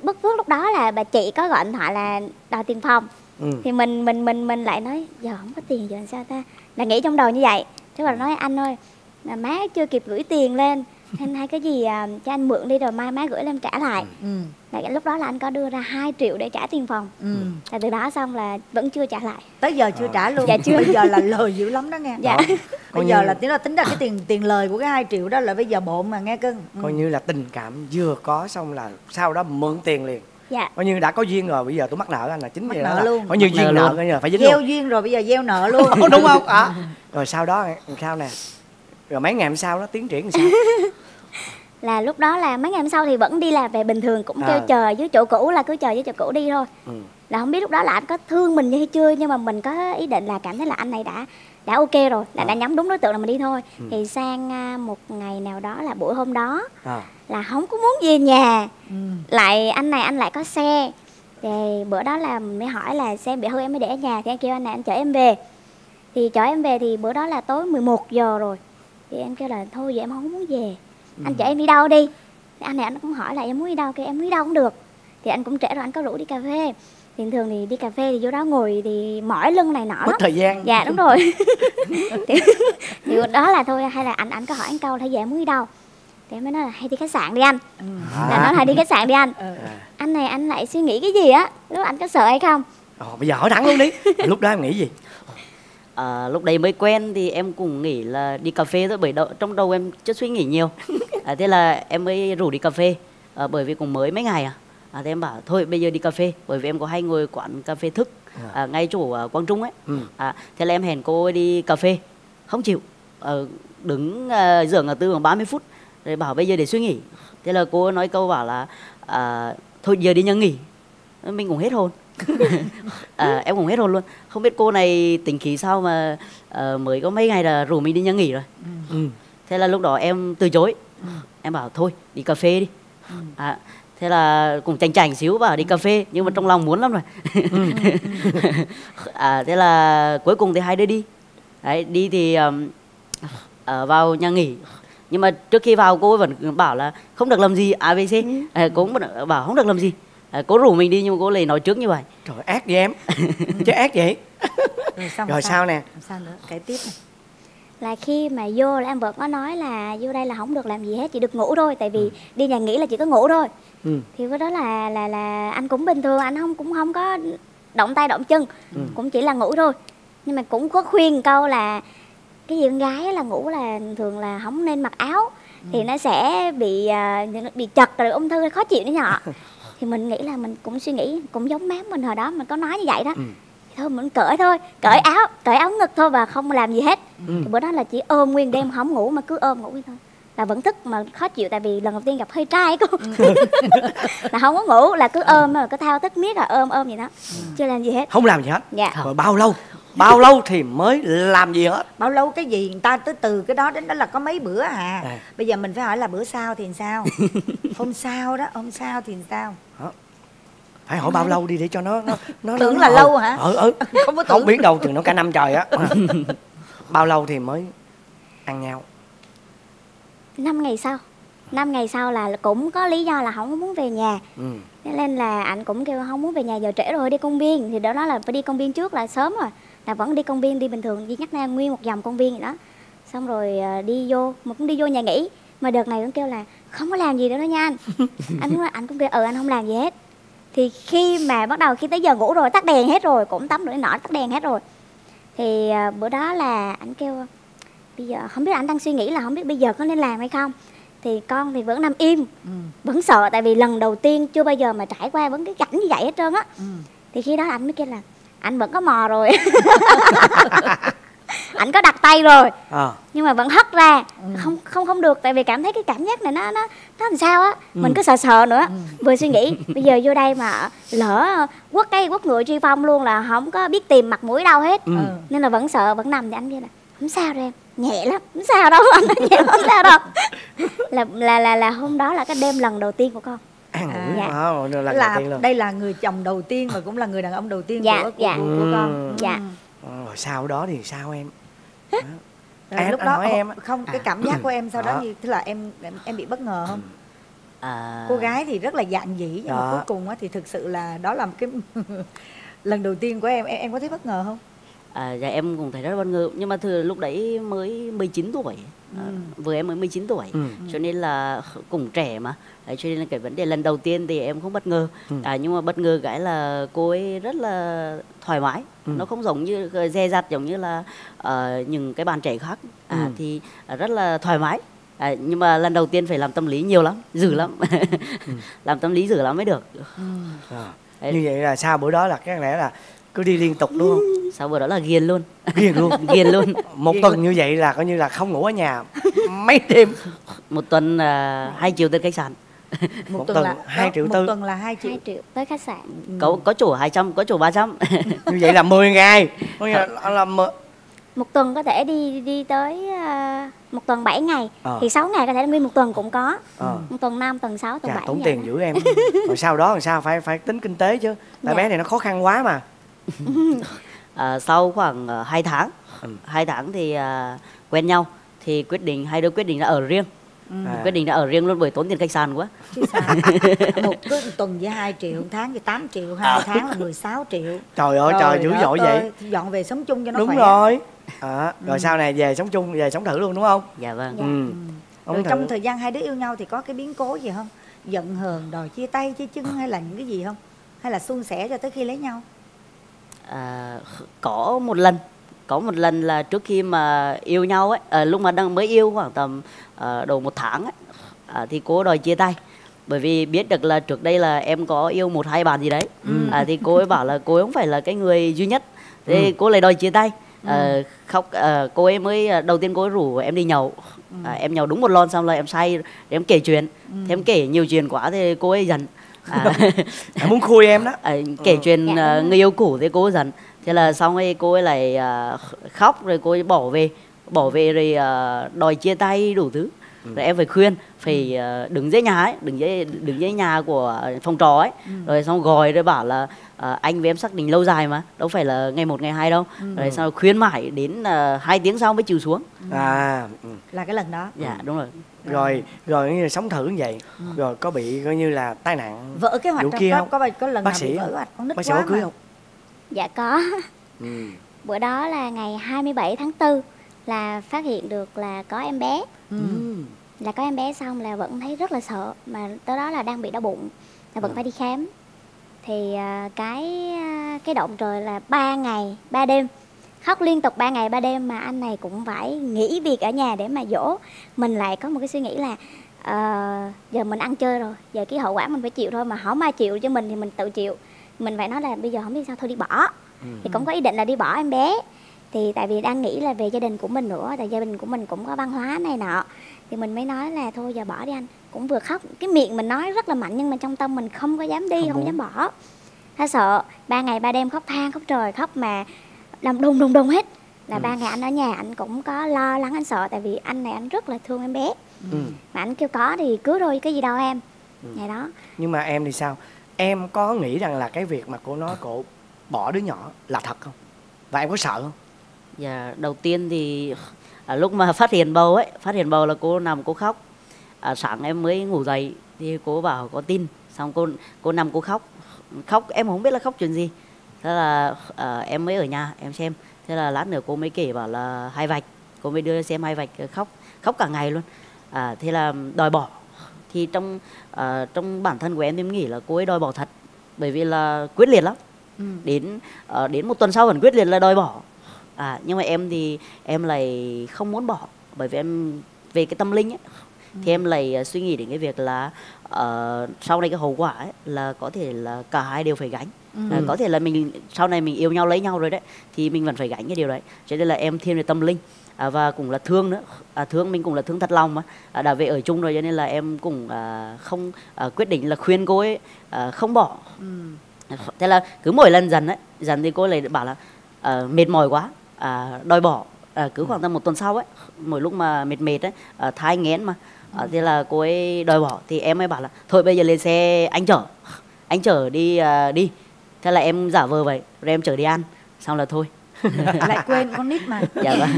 Speaker 10: bất phước lúc đó là bà chị có gọi điện thoại là đòi tiền phòng.
Speaker 4: Ừ.
Speaker 10: thì mình mình mình mình lại nói giờ không có tiền giờ làm sao ta? Là nghĩ trong đầu như vậy. Thế rồi nói anh ơi mà má chưa kịp gửi tiền lên anh hay cái gì à, cho anh mượn đi rồi mai má gửi lên em trả lại.
Speaker 5: Ừ.
Speaker 10: Là cái lúc đó là anh có đưa ra 2 triệu để trả tiền phòng.
Speaker 5: Ừ.
Speaker 10: Là từ đó xong là vẫn chưa trả lại.
Speaker 5: Tới giờ chưa trả luôn.
Speaker 10: Dạ, chưa.
Speaker 5: bây giờ là lời dữ lắm đó nghe.
Speaker 10: Dạ.
Speaker 5: Bây
Speaker 4: Coi
Speaker 5: giờ
Speaker 4: như-
Speaker 5: là tính là tính ra cái tiền tiền lời của cái 2 triệu đó là bây giờ bộn mà nghe cưng. Ừ.
Speaker 4: coi như là tình cảm vừa có xong là sau đó mượn tiền liền.
Speaker 10: Dạ.
Speaker 4: Coi như đã có duyên rồi bây giờ tôi mắc nợ anh là chính
Speaker 5: Mắc
Speaker 4: vì
Speaker 5: nợ
Speaker 4: đó là
Speaker 5: luôn.
Speaker 4: coi như
Speaker 3: Mắc
Speaker 4: duyên
Speaker 3: nợ
Speaker 4: coi như là phải dính
Speaker 5: gieo
Speaker 4: luôn.
Speaker 5: duyên rồi bây giờ gieo nợ luôn.
Speaker 4: Đúng không? À. rồi sau đó sao nè rồi mấy ngày hôm sau đó tiến triển làm sao
Speaker 10: là lúc đó là mấy ngày hôm sau thì vẫn đi làm về bình thường cũng kêu
Speaker 4: À.
Speaker 10: chờ với chỗ cũ là cứ chờ với chỗ cũ đi thôi
Speaker 4: ừ.
Speaker 10: là không biết lúc đó là anh có thương mình hay chưa nhưng mà mình có ý định là cảm thấy là anh này đã đã ok rồi là
Speaker 4: À.
Speaker 10: đã nhắm đúng đối tượng là mình đi thôi
Speaker 4: Ừ.
Speaker 10: thì sang à, một ngày nào đó là buổi hôm đó
Speaker 4: à.
Speaker 10: là không có muốn về nhà
Speaker 5: ừ.
Speaker 10: lại anh này anh lại có xe thì bữa đó là mình mới hỏi là xe bị hư em mới để ở nhà thì anh kêu anh này anh chở em về thì chở em về thì bữa đó là tối 11 giờ rồi thì em kêu là thôi vậy em không muốn về. Anh chở em đi đâu đi? Thì anh này anh cũng hỏi là em muốn đi đâu kêu em muốn đi đâu cũng được. Thì anh cũng trễ rồi anh có rủ đi cà phê. Thì thường thì đi cà phê thì vô đó ngồi thì mỏi lưng này nọ
Speaker 4: mất
Speaker 10: lắm.
Speaker 4: thời gian.
Speaker 10: Dạ đúng rồi. Thì, thì đó là thôi hay là anh anh có hỏi anh câu là về em muốn đi đâu? Thì em mới nói là hay đi khách sạn đi anh. Là nói hay đi khách sạn đi anh.
Speaker 5: Ừ.
Speaker 10: anh này anh lại suy nghĩ cái gì á? Lúc anh có sợ hay không?
Speaker 4: Ồ, bây giờ hỏi thẳng luôn đi. Lúc đó em nghĩ gì
Speaker 9: À, lúc đấy mới quen thì em cũng nghĩ là đi cà phê thôi bởi đậu, trong đầu em chưa suy nghĩ nhiều. À, thế là em mới rủ đi cà phê à, bởi vì cũng mới mấy ngày à. à thế em bảo thôi bây giờ đi cà phê. Bởi vì em có hay ngồi quán cà phê thức à, ngay chỗ à, Quang Trung ấy.
Speaker 4: Ừ.
Speaker 9: à, thế là em hẹn cô ấy đi cà phê không chịu. Ờ, đứng à, giữa ngã tư khoảng 30 phút rồi bảo bây giờ để suy nghĩ. Thế là cô nói câu bảo là à, thôi giờ đi nhà nghỉ. Mình cũng hết hồn à, em cũng hết hồn luôn. Không biết cô này tính khí sao mà ờ, mới có mấy ngày là rủ mình đi nhà nghỉ rồi.
Speaker 4: Ừ.
Speaker 9: thế là lúc đó em từ chối. Em bảo thôi đi cà phê đi. À, thế là cũng chành chành xíu bảo đi cà phê nhưng mà trong lòng muốn lắm rồi. À, thế là cuối cùng thì hai đứa đi. Đấy đi thì um, ờ, vào nhà nghỉ. Nhưng mà trước khi vào cô ấy vẫn bảo là không được làm gì abc à, cô cũng bảo không được làm gì à, cô rủ mình đi nhưng mà cô lại nói trước như vậy.
Speaker 4: Trời ác vậy em. Chứ ác vậy.
Speaker 5: Rồi xong
Speaker 4: rồi sao nè?
Speaker 5: Sao nữa? Kể tiếp này.
Speaker 10: là khi mà vô là em vẫn có nói là vô đây là không được làm gì hết chỉ được ngủ thôi tại vì đi nhà nghỉ là chỉ có ngủ thôi.
Speaker 4: Ừ.
Speaker 10: thì cái đó là là là anh cũng bình thường anh không cũng không có động tay động chân
Speaker 4: Ừ.
Speaker 10: cũng chỉ là ngủ thôi. Nhưng mà cũng có khuyên câu là cái gì con gái là ngủ là thường là không nên mặc áo thì nó sẽ bị à, bị chật rồi ung thư khó chịu nữa nhọ thì mình nghĩ là mình cũng suy nghĩ cũng giống má mình hồi đó mình có nói như vậy đó.
Speaker 4: Ừ.
Speaker 10: thôi mình cởi thôi cởi áo cởi áo ngực thôi và không làm gì hết.
Speaker 4: Ừ.
Speaker 10: thì bữa đó là chỉ ôm nguyên đêm không ngủ mà cứ ôm ngủ thôi. Là vẫn thức mà khó chịu tại vì lần đầu tiên gặp hơi trai cô là không có ngủ là cứ ôm mà cứ thao thức miết là ôm ôm vậy đó. Chưa làm gì hết.
Speaker 4: Không làm gì hết.
Speaker 10: Dạ.
Speaker 4: Rồi bao lâu? Bao lâu thì mới làm gì hết?
Speaker 5: Bao lâu cái gì người ta tới từ cái đó đến đó là có mấy bữa à,
Speaker 4: À.
Speaker 5: bây giờ mình phải hỏi là bữa sau thì sao? Hôm sau đó hôm sau thì sao
Speaker 4: phải hỏi bao lâu đi để cho nó nó nó
Speaker 5: Tưởng
Speaker 4: nó-
Speaker 5: là
Speaker 4: ờ,
Speaker 5: lâu hả?
Speaker 4: ờ ờ.
Speaker 5: Không có
Speaker 4: không
Speaker 5: tưởng
Speaker 4: biết đâu chừng nó cả năm trời á. Bao lâu thì mới ăn nhau?
Speaker 10: Năm ngày sau. Năm ngày sau là cũng có lý do là không có muốn về nhà.
Speaker 4: Ừ.
Speaker 10: Nên là anh cũng kêu không muốn về nhà giờ trễ rồi đi công viên. Thì đó đó là phải đi công viên trước là sớm rồi. Là vẫn đi công viên đi bình thường đi nhắc ra nguyên một vòng công viên vậy đó. Xong rồi à, đi vô mà cũng đi vô nhà nghỉ. Mà đợt này cũng kêu là không có làm gì nữa đó nha anh. Anh cũng anh cũng kêu ừ anh không làm gì hết thì khi mà bắt đầu khi tới giờ ngủ rồi tắt đèn hết rồi cũng tắm rửa nọ tắt đèn hết rồi thì à, bữa đó là anh kêu bây giờ không biết anh đang suy nghĩ là không biết bây giờ có nên làm hay không thì con thì vẫn nằm im
Speaker 5: ừ.
Speaker 10: vẫn sợ tại vì lần đầu tiên chưa bao giờ mà trải qua vẫn cái cảnh như vậy hết trơn á
Speaker 5: Ừ.
Speaker 10: thì khi đó anh mới kêu là anh vẫn có mò rồi anh có đặt tay rồi
Speaker 4: ờ
Speaker 10: nhưng mà vẫn hất ra
Speaker 5: Ừ.
Speaker 10: không không không được tại vì cảm thấy cái cảm giác này nó nó nó làm sao á mình cứ sợ sợ nữa vừa suy nghĩ bây giờ vô đây mà lỡ quất cây quất ngựa truy phong luôn là không có biết tìm mặt mũi đâu hết
Speaker 4: ừ.
Speaker 5: Ừ.
Speaker 10: nên là vẫn sợ vẫn nằm thì anh kêu là không sao đâu em nhẹ lắm không sao đâu anh nhẹ không sao đâu là là là là hôm đó là cái đêm lần đầu tiên của con
Speaker 5: À.
Speaker 10: Dạ.
Speaker 4: lần đầu
Speaker 5: là
Speaker 4: tiên luôn
Speaker 5: đây là người chồng đầu tiên và cũng là người đàn ông đầu tiên
Speaker 10: Dạ,
Speaker 5: của, của,
Speaker 10: dạ.
Speaker 5: của, của con
Speaker 4: Ừ.
Speaker 10: dạ
Speaker 5: Ừ.
Speaker 4: rồi sau đó thì sao em?
Speaker 5: Rồi
Speaker 4: Em-
Speaker 5: lúc đó
Speaker 4: hỏi em
Speaker 5: không cái cảm giác của em sau đó
Speaker 4: Đó.
Speaker 5: như tức là em em, bị bất ngờ không?
Speaker 9: À,
Speaker 5: cô gái thì rất là dạn dĩ nhưng mà
Speaker 4: Đó.
Speaker 5: cuối cùng á thì thực sự là đó là một cái lần đầu tiên của em. Em em có thấy bất ngờ không
Speaker 9: À, dạ em cũng thấy rất là bất ngờ nhưng mà thừa lúc đấy mới 19 tuổi à, vừa em mới 19 tuổi
Speaker 4: Ừ.
Speaker 9: cho nên là cũng trẻ mà đấy, cho nên là cái vấn đề lần đầu tiên thì em không bất ngờ
Speaker 4: Ừ.
Speaker 9: à, nhưng mà bất ngờ cái là cô ấy rất là thoải mái
Speaker 4: Ừ.
Speaker 9: nó không giống như dè dặt giống như là ờ, những cái bạn trẻ khác à,
Speaker 4: Ừ.
Speaker 9: thì rất là thoải mái à, nhưng mà lần đầu tiên phải làm tâm lý nhiều lắm dữ lắm
Speaker 4: Ừ.
Speaker 9: làm tâm lý dữ lắm mới được
Speaker 4: À.
Speaker 9: Đấy.
Speaker 4: như vậy là sau bữa đó là các lẽ là cứ đi liên tục đúng không?
Speaker 9: Sau bữa đó là ghiền luôn?
Speaker 4: Ghiền luôn.
Speaker 9: Ghiền luôn.
Speaker 4: Một tuần như vậy là coi như là không ngủ ở nhà mấy đêm.
Speaker 9: Một tuần uh, hai triệu tiền khách sạn.
Speaker 4: Một tuần hai
Speaker 5: đó,
Speaker 4: triệu
Speaker 5: một
Speaker 4: tư.
Speaker 5: tuần là 2 triệu.
Speaker 10: 2 triệu tới khách sạn.
Speaker 9: Có có chỗ 200 có chỗ 300
Speaker 4: như vậy là 10 ngày. Có nghĩa là, là mười-
Speaker 10: một tuần có thể đi đi tới à, một tuần 7 ngày.
Speaker 4: Ờ.
Speaker 10: thì 6 ngày có thể là nguyên một tuần cũng có.
Speaker 4: Ờ.
Speaker 10: một tuần 5 tuần 6 tuần
Speaker 4: Chà,
Speaker 10: 7
Speaker 4: tốn tiền dữ em. Rồi sau đó làm sao? Phải phải tính kinh tế chứ. Tại
Speaker 10: Dạ.
Speaker 4: bé này nó khó khăn quá mà
Speaker 9: À, sau khoảng uh, 2 tháng
Speaker 4: Ừ.
Speaker 9: hai tháng thì à, quen nhau thì quyết định hai đứa quyết định là ở riêng.
Speaker 4: À.
Speaker 9: quyết định là ở riêng luôn bởi tốn tiền khách sạn quá.
Speaker 5: Một cứ tuần với 2 triệu một tháng thì 8 triệu hai tháng là 16 triệu.
Speaker 4: Trời ơi trời dữ dội vậy.
Speaker 5: dọn về sống chung cho nó
Speaker 4: đúng
Speaker 5: khỏe.
Speaker 4: rồi. À, rồi sau này về sống chung về sống thử luôn đúng không?
Speaker 9: Dạ vâng.
Speaker 10: Dạ.
Speaker 4: ừ.
Speaker 5: rồi
Speaker 4: Sống thử.
Speaker 5: trong thời gian hai đứa yêu nhau thì có cái biến cố gì không? Giận hờn đòi chia tay chia chân hay là những cái gì không? Hay là suôn sẻ cho tới khi lấy nhau
Speaker 9: à, có một lần có một lần là trước khi mà yêu nhau ấy à, lúc mà đang mới yêu khoảng tầm à, đầu một tháng ấy à, thì cô đòi chia tay. Bởi vì biết được là trước đây là em có yêu một hai bạn gì đấy. À, thì cô ấy bảo là cô ấy không phải là cái người duy nhất. Thế cô lại đòi chia tay. À, khóc à, cô ấy mới à, đầu tiên cô ấy rủ em đi nhậu. À, em nhậu đúng một lon xong rồi em say em kể chuyện. Thế em kể nhiều chuyện quá thì cô ấy giận à,
Speaker 4: À, muốn khui em đó.
Speaker 9: À, kể chuyện
Speaker 10: Dạ, rồi.
Speaker 9: người yêu cũ thì cô giận. Thế là xong rồi cô ấy lại à, khóc rồi cô ấy bỏ về. Bỏ về rồi à, đòi chia tay đủ thứ. Rồi em phải khuyên phải à, đứng dưới nhà ấy đứng dưới đứng dưới nhà của phòng trọ ấy. Rồi xong gọi rồi bảo là à, anh với em xác định lâu dài mà đâu phải là ngày một ngày hai đâu. Rồi sau khuyên mãi đến à, hai tiếng sau mới chịu xuống.
Speaker 4: À ừ.
Speaker 5: là cái lần đó.
Speaker 9: Dạ đúng rồi
Speaker 4: rồi rồi như là sống thử như vậy. Rồi có bị coi như là tai nạn
Speaker 5: vỡ kế hoạch trong
Speaker 4: kia
Speaker 5: có,
Speaker 4: không?
Speaker 5: có, bao- có lần
Speaker 4: Bác
Speaker 5: nào
Speaker 4: sĩ
Speaker 5: bị vỡ hoạch con nít
Speaker 4: bác sĩ
Speaker 5: quá
Speaker 4: có cưới
Speaker 5: mà.
Speaker 4: không?
Speaker 10: Dạ có.
Speaker 4: Ừ.
Speaker 10: bữa đó là ngày 27 tháng 4 là phát hiện được là có em bé.
Speaker 4: Ừ.
Speaker 10: là có em bé xong là vẫn thấy rất là sợ mà tới đó là đang bị đau bụng là vẫn phải đi khám. Thì à, cái à, cái động trời là ba ngày ba đêm khóc liên tục ba ngày ba đêm mà anh này cũng phải nghỉ việc ở nhà để mà dỗ. Mình lại có một cái suy nghĩ là ờ, giờ mình ăn chơi rồi giờ cái hậu quả mình phải chịu thôi mà không ai chịu cho mình thì mình tự chịu. Mình phải nói là bây giờ không biết sao thôi đi bỏ. Thì cũng có ý định là đi bỏ em bé. Thì tại vì đang nghĩ là về gia đình của mình nữa tại gia đình của mình cũng có văn hóa này nọ. Thì mình mới nói là thôi giờ bỏ đi anh. Cũng vừa khóc cái miệng mình nói rất là mạnh nhưng mà trong tâm mình không có dám đi
Speaker 4: Không
Speaker 10: không, dám bỏ. 他 sợ ba ngày ba đêm khóc than khóc trời khóc mà làm đùng đùng đùng hết. Là ba ngày anh ở nhà anh cũng có lo lắng anh sợ tại vì anh này anh rất là thương em bé.
Speaker 4: Ừ.
Speaker 10: mà anh kêu có thì cưới rồi cái gì đâu em. Ngày đó.
Speaker 4: Nhưng mà em thì sao? Em có nghĩ rằng là cái việc mà cô nói cô bỏ đứa nhỏ là thật không? Và em có sợ không?
Speaker 9: Dạ, đầu tiên thì à, lúc mà phát hiện bầu ấy, phát hiện bầu là cô nằm cô khóc. À, sáng em mới ngủ dậy thì cô bảo có tin, xong cô cô nằm cô khóc. Khóc em không biết là khóc chuyện gì. Thế là à, em mới ở nhà em xem. Thế là lát nữa cô mới kể bảo là hai vạch, cô mới đưa xem hai vạch khóc khóc cả ngày luôn. À, thế là đòi bỏ. Thì trong à, trong bản thân của em em nghĩ là cô ấy đòi bỏ thật, bởi vì là quyết liệt lắm. Đến ờ, đến một tuần sau vẫn quyết liệt là đòi bỏ à nhưng mà em thì em lại không muốn bỏ bởi vì em về cái tâm linh ấy thì em lại ờ, suy nghĩ đến cái việc là ờ, sau này cái hậu quả ấy là có thể là cả hai đều phải gánh À, có thể là mình sau này mình yêu nhau lấy nhau rồi đấy thì mình vẫn phải gánh cái điều đấy. Cho nên là em thiên về tâm linh à, và cũng là thương nữa. À, thương mình cũng là thương thật lòng mà. À, đã về ở chung rồi cho nên là em cũng à, không à, quyết định là khuyên cô ấy à, không bỏ. Thế là cứ mỗi lần dần ấy dần thì cô lại bảo là à, mệt mỏi quá à, đòi bỏ. À, cứ khoảng tầm một tuần sau ấy mỗi lúc mà mệt mệt ấy à, thai nghén mà. À, thế là cô ấy đòi bỏ thì em mới bảo là thôi bây giờ lên xe anh chở anh chở đi à, đi thế là em giả vờ vậy rồi em chở đi ăn xong là thôi.
Speaker 5: Lại quên con nít mà.
Speaker 9: Dạ vâng.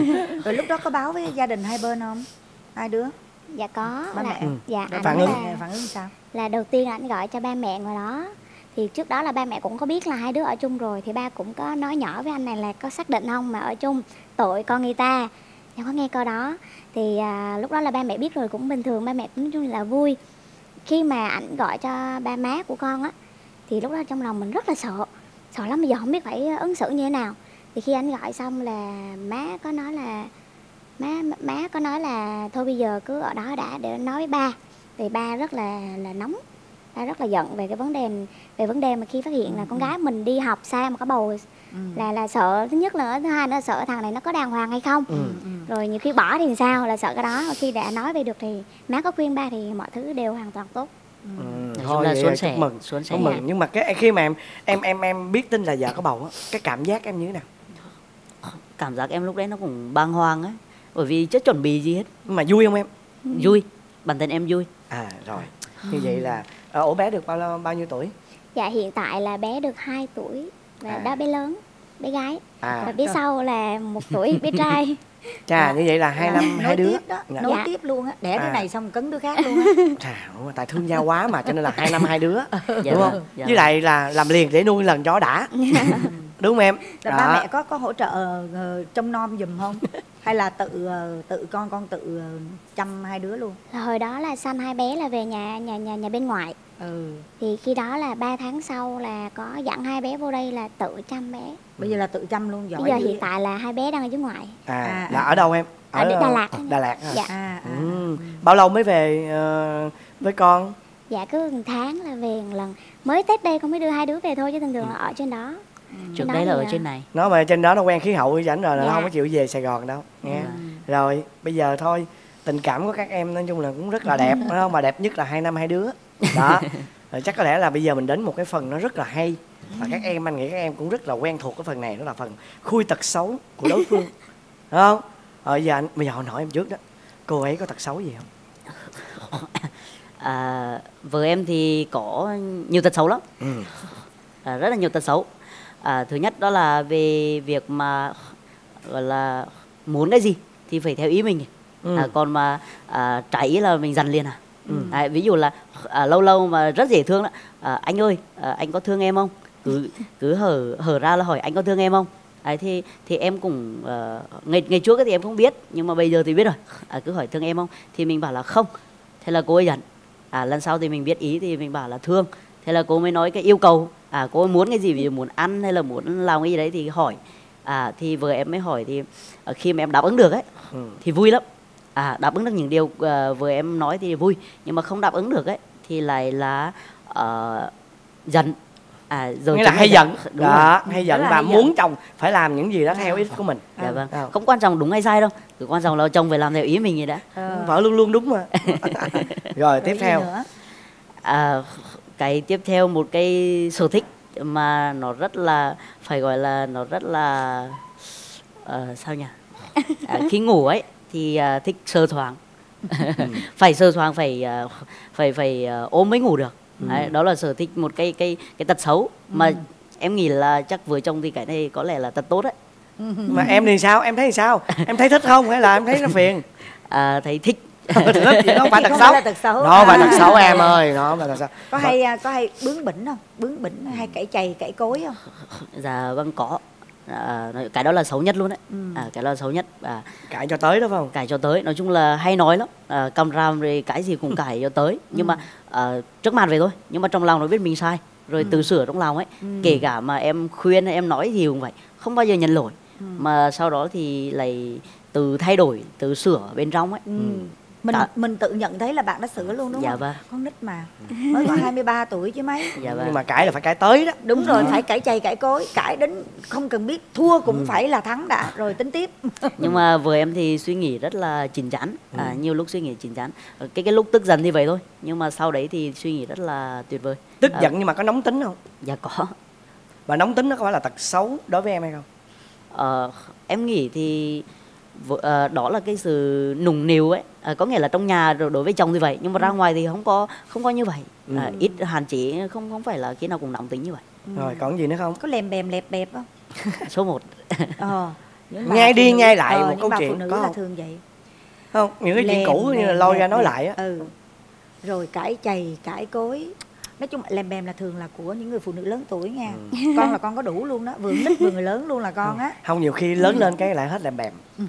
Speaker 5: Rồi lúc đó có báo với gia đình hai bên không? Hai đứa?
Speaker 10: Dạ có
Speaker 5: ba
Speaker 10: là,
Speaker 5: mẹ.
Speaker 10: Dạ
Speaker 5: Rồi
Speaker 10: ảnh
Speaker 4: phản ứng.
Speaker 10: là,
Speaker 5: phản ứng sao?
Speaker 10: là đầu tiên ảnh gọi cho ba mẹ ngồi đó. Thì trước đó là ba mẹ cũng có biết là hai đứa ở chung rồi thì ba cũng có nói nhỏ với anh này là có xác định không mà ở chung tội con người ta. Em có nghe câu đó. Thì à, lúc đó là ba mẹ biết rồi cũng bình thường ba mẹ cũng nói chung là vui. Khi mà ảnh gọi cho ba má của con á thì lúc đó trong lòng mình rất là sợ. Sợ lắm bây giờ không biết phải ứng xử như thế nào. Thì khi anh gọi xong là má có nói là má má có nói là thôi bây giờ cứ ở đó đã để nói với ba. Thì ba rất là là nóng ba rất là giận về cái vấn đề về vấn đề mà khi phát hiện là con gái mình đi học xa mà có bầu là là sợ. Thứ nhất là thứ hai là sợ thằng này nó có đàng hoàng hay không.
Speaker 4: Ừ.
Speaker 10: rồi nhiều khi bỏ thì sao là sợ cái đó. Mà khi đã nói về được thì má có khuyên ba thì mọi thứ đều hoàn toàn tốt
Speaker 4: Ừ,
Speaker 9: Nói
Speaker 4: thôi
Speaker 9: là
Speaker 4: chúc
Speaker 9: sẻ,
Speaker 4: mừng
Speaker 9: suôn sẻ.
Speaker 4: chúc mừng nhưng mà cái khi mà em em em em biết tin là vợ có bầu á cái cảm giác em như thế nào?
Speaker 9: Cảm giác em lúc đấy nó cũng bàng hoàng ấy bởi vì chưa chuẩn bị gì hết.
Speaker 4: Mà vui không em?
Speaker 9: Vui bản thân em vui.
Speaker 4: À rồi. Như vậy là ờ, ủa bé được bao lâu bao nhiêu tuổi?
Speaker 10: Dạ hiện tại là bé được 2 tuổi và
Speaker 4: À.
Speaker 10: đó bé lớn bé gái.
Speaker 4: À.
Speaker 10: Và phía sau là một tuổi bé trai
Speaker 4: chà như vậy là hai năm
Speaker 5: nối
Speaker 4: hai đứa.
Speaker 5: tiếp đó
Speaker 4: Dạ.
Speaker 5: nối
Speaker 10: Dạ.
Speaker 5: tiếp luôn á. Đẻ đứa
Speaker 4: À.
Speaker 5: này xong cấn đứa khác luôn á.
Speaker 4: Chà, ủa, tại thương nhau quá mà cho nên là hai năm hai đứa
Speaker 9: dạ
Speaker 4: đúng không?
Speaker 9: vâng, dạ
Speaker 4: với lại là làm liền để nuôi lần chó đã đúng không em?
Speaker 5: Rồi ba mẹ có có hỗ trợ ờ, trông nom giùm không? Hay là tự ờ, tự con con tự ờ, chăm hai đứa luôn?
Speaker 10: Là hồi đó là sanh hai bé là về nhà nhà nhà nhà bên ngoại.
Speaker 5: Ừ.
Speaker 10: Thì khi đó là 3 tháng sau là có dẫn hai bé vô đây là tự chăm bé.
Speaker 5: Bây giờ là tự chăm luôn giỏi
Speaker 10: bây giờ hiện tại là hai bé đang ở dưới ngoại.
Speaker 4: À,
Speaker 5: À,
Speaker 4: là
Speaker 5: à.
Speaker 4: ở đâu em?
Speaker 10: Ở Đà Lạt.
Speaker 4: Đà Lạt hả?
Speaker 10: Dạ.
Speaker 5: à, à.
Speaker 4: Ừ. bao lâu mới về ờ, với con?
Speaker 10: Dạ cứ một tháng là về một lần. Mới tết đây con mới đưa hai đứa về thôi chứ thường thường là ở trên đó
Speaker 9: trước
Speaker 10: Đó
Speaker 9: đấy là ở
Speaker 10: là-
Speaker 9: trên này.
Speaker 4: Nó mà trên đó nó quen khí hậu với rảnh rồi nó
Speaker 10: Dạ.
Speaker 4: không có chịu về Sài Gòn đâu. Nghe. Rồi bây giờ thôi tình cảm của các em nói chung là cũng rất là đẹp phải không? Mà đẹp nhất là hai năm hai đứa. Đó. Rồi chắc có lẽ là bây giờ mình đến một cái phần nó rất là hay. Và các em anh nghĩ các em cũng rất là quen thuộc cái phần này đó là phần khui tật xấu của đối phương. Đúng không? Rồi giờ anh bây giờ hỏi em trước đó cô ấy có tật xấu gì không?
Speaker 9: À, vợ em thì có nhiều tật xấu lắm.
Speaker 4: Ừ.
Speaker 9: à, rất là nhiều tật xấu à, thứ nhất đó là về việc mà gọi là muốn cái gì thì phải theo ý mình.
Speaker 4: Ừ.
Speaker 9: à, còn mà à, trái ý là mình dằn liền à.
Speaker 4: Ừ.
Speaker 9: à, ví dụ là à, lâu lâu mà rất dễ thương đó à, anh ơi à, anh có thương em không? Cứ cứ hở hở ra là hỏi anh có thương em không? Đấy, thì thì em cũng ờ, ngày ngày trước thì em không biết nhưng mà bây giờ thì biết rồi. À, cứ hỏi thương em không? Thì mình bảo là không. Thế là cô ấy giận. À lần sau thì mình biết ý thì mình bảo là thương. Thế là cô mới nói cái yêu cầu à cô muốn cái gì? Ví dụ muốn ăn hay là muốn làm cái gì đấy thì hỏi. À thì vợ em mới hỏi thì ờ, khi mà em đáp ứng được ấy
Speaker 4: Ừ.
Speaker 9: thì vui lắm. À đáp ứng được những điều ờ, vừa em nói thì vui. Nhưng mà không đáp ứng được ấy thì lại là ờ, giận. À rồi
Speaker 4: nghĩa là hay giận.
Speaker 9: đúng
Speaker 4: đó
Speaker 9: rồi.
Speaker 4: hay giận và
Speaker 5: hay giận.
Speaker 4: muốn chồng phải làm những gì đó theo ý của mình.
Speaker 9: Dạ vâng.
Speaker 4: Ờ.
Speaker 9: không quan trọng đúng hay sai đâu. Cứ quan trọng là chồng phải làm theo ý mình vậy đã
Speaker 5: Ờ.
Speaker 4: vợ luôn luôn đúng mà. Rồi tiếp theo.
Speaker 9: à, cái tiếp theo một cái sở thích mà nó rất là phải gọi là nó rất là ờ, sao nhỉ? À, khi ngủ ấy thì à, thích sơ thoáng. Phải sơ thoáng phải à, phải phải à, ôm mới ngủ được. Đấy, đó là sở thích một cái cái cái tật xấu. Mà em nghĩ là chắc với chồng thì cái này có lẽ là tật tốt đấy.
Speaker 4: Mà em thì sao? Em thấy thì sao? Em thấy thích không? Hay là em thấy nó phiền?
Speaker 9: À, thấy thích
Speaker 4: nó không phải
Speaker 5: không
Speaker 4: xấu.
Speaker 5: phải là tật xấu.
Speaker 4: nó phải tật xấu em ơi nó phải tật xấu.
Speaker 5: Có hay à, có hay bướng bỉnh không? Bướng bỉnh hay cãi chày cãi cối không?
Speaker 9: Dạ vâng có. À, cái đó là xấu nhất luôn đấy. À, cái đó là xấu nhất. À,
Speaker 4: cãi cho tới đó phải không?
Speaker 9: cãi cho tới. Nói chung là hay nói lắm. À, cầm ram rồi cái gì cũng cãi cho tới. Nhưng mà à, trước mặt về thôi. Nhưng mà trong lòng nó biết mình sai. Rồi tự sửa trong lòng ấy. Kể cả mà em khuyên hay em nói gì cũng vậy. Không bao giờ nhận lỗi. Mà sau đó thì lại từ thay đổi từ sửa bên trong ấy.
Speaker 5: Ừ. mình
Speaker 9: Dạ.
Speaker 5: mình tự nhận thấy là bạn đã sửa luôn đúng
Speaker 9: Dạ
Speaker 5: không?
Speaker 9: vâng.
Speaker 5: con nít mà. Mới có 23 tuổi chứ mấy.
Speaker 9: Dạ vâng.
Speaker 4: Nhưng mà cãi là phải cãi tới đó.
Speaker 5: Đúng rồi phải cãi chày cãi cối. Cãi đến không cần biết thua cũng phải là thắng đã rồi tính tiếp.
Speaker 9: Nhưng mà vợ em thì suy nghĩ rất là chín chắn. À, nhiều lúc suy nghĩ chín chắn. Ờ, cái cái lúc tức giận thì vậy thôi. Nhưng mà sau đấy thì suy nghĩ rất là tuyệt vời.
Speaker 4: Tức
Speaker 9: À,
Speaker 4: giận nhưng mà có nóng tính không?
Speaker 9: Dạ có.
Speaker 4: Và nóng tính nó có phải là tật xấu đối với em hay không?
Speaker 9: Ờ, em nghĩ thì đó là cái sự nùng nìu ấy. Ờ, có nghĩa là trong nhà rồi đối với chồng thì vậy nhưng mà ra ngoài thì không có không có như vậy.
Speaker 4: Ừ.
Speaker 9: Ờ, ít hạn chế không không phải là khi nào cũng nóng tính như vậy.
Speaker 4: Rồi còn gì nữa không?
Speaker 5: Có lèm bèm lẹp bẹp không?
Speaker 9: Số 1
Speaker 5: ờ. Phụ
Speaker 4: đi, nhai lại
Speaker 5: ờ,
Speaker 4: một
Speaker 5: những
Speaker 4: câu chuyện,
Speaker 5: phụ nữ
Speaker 4: có
Speaker 5: là
Speaker 4: không?
Speaker 5: thường vậy.
Speaker 4: Không những cái chuyện cũ như là lôi ra nói lại á.
Speaker 5: Ừ. Rồi cãi chày cãi cối nói chung lèm bèm là thường là của những người phụ nữ lớn tuổi nha.
Speaker 4: Ừ.
Speaker 5: con là con có đủ luôn đó vừa nít vừa người lớn luôn là con á.
Speaker 4: Không nhiều khi lớn lên cái lại hết làm bèm.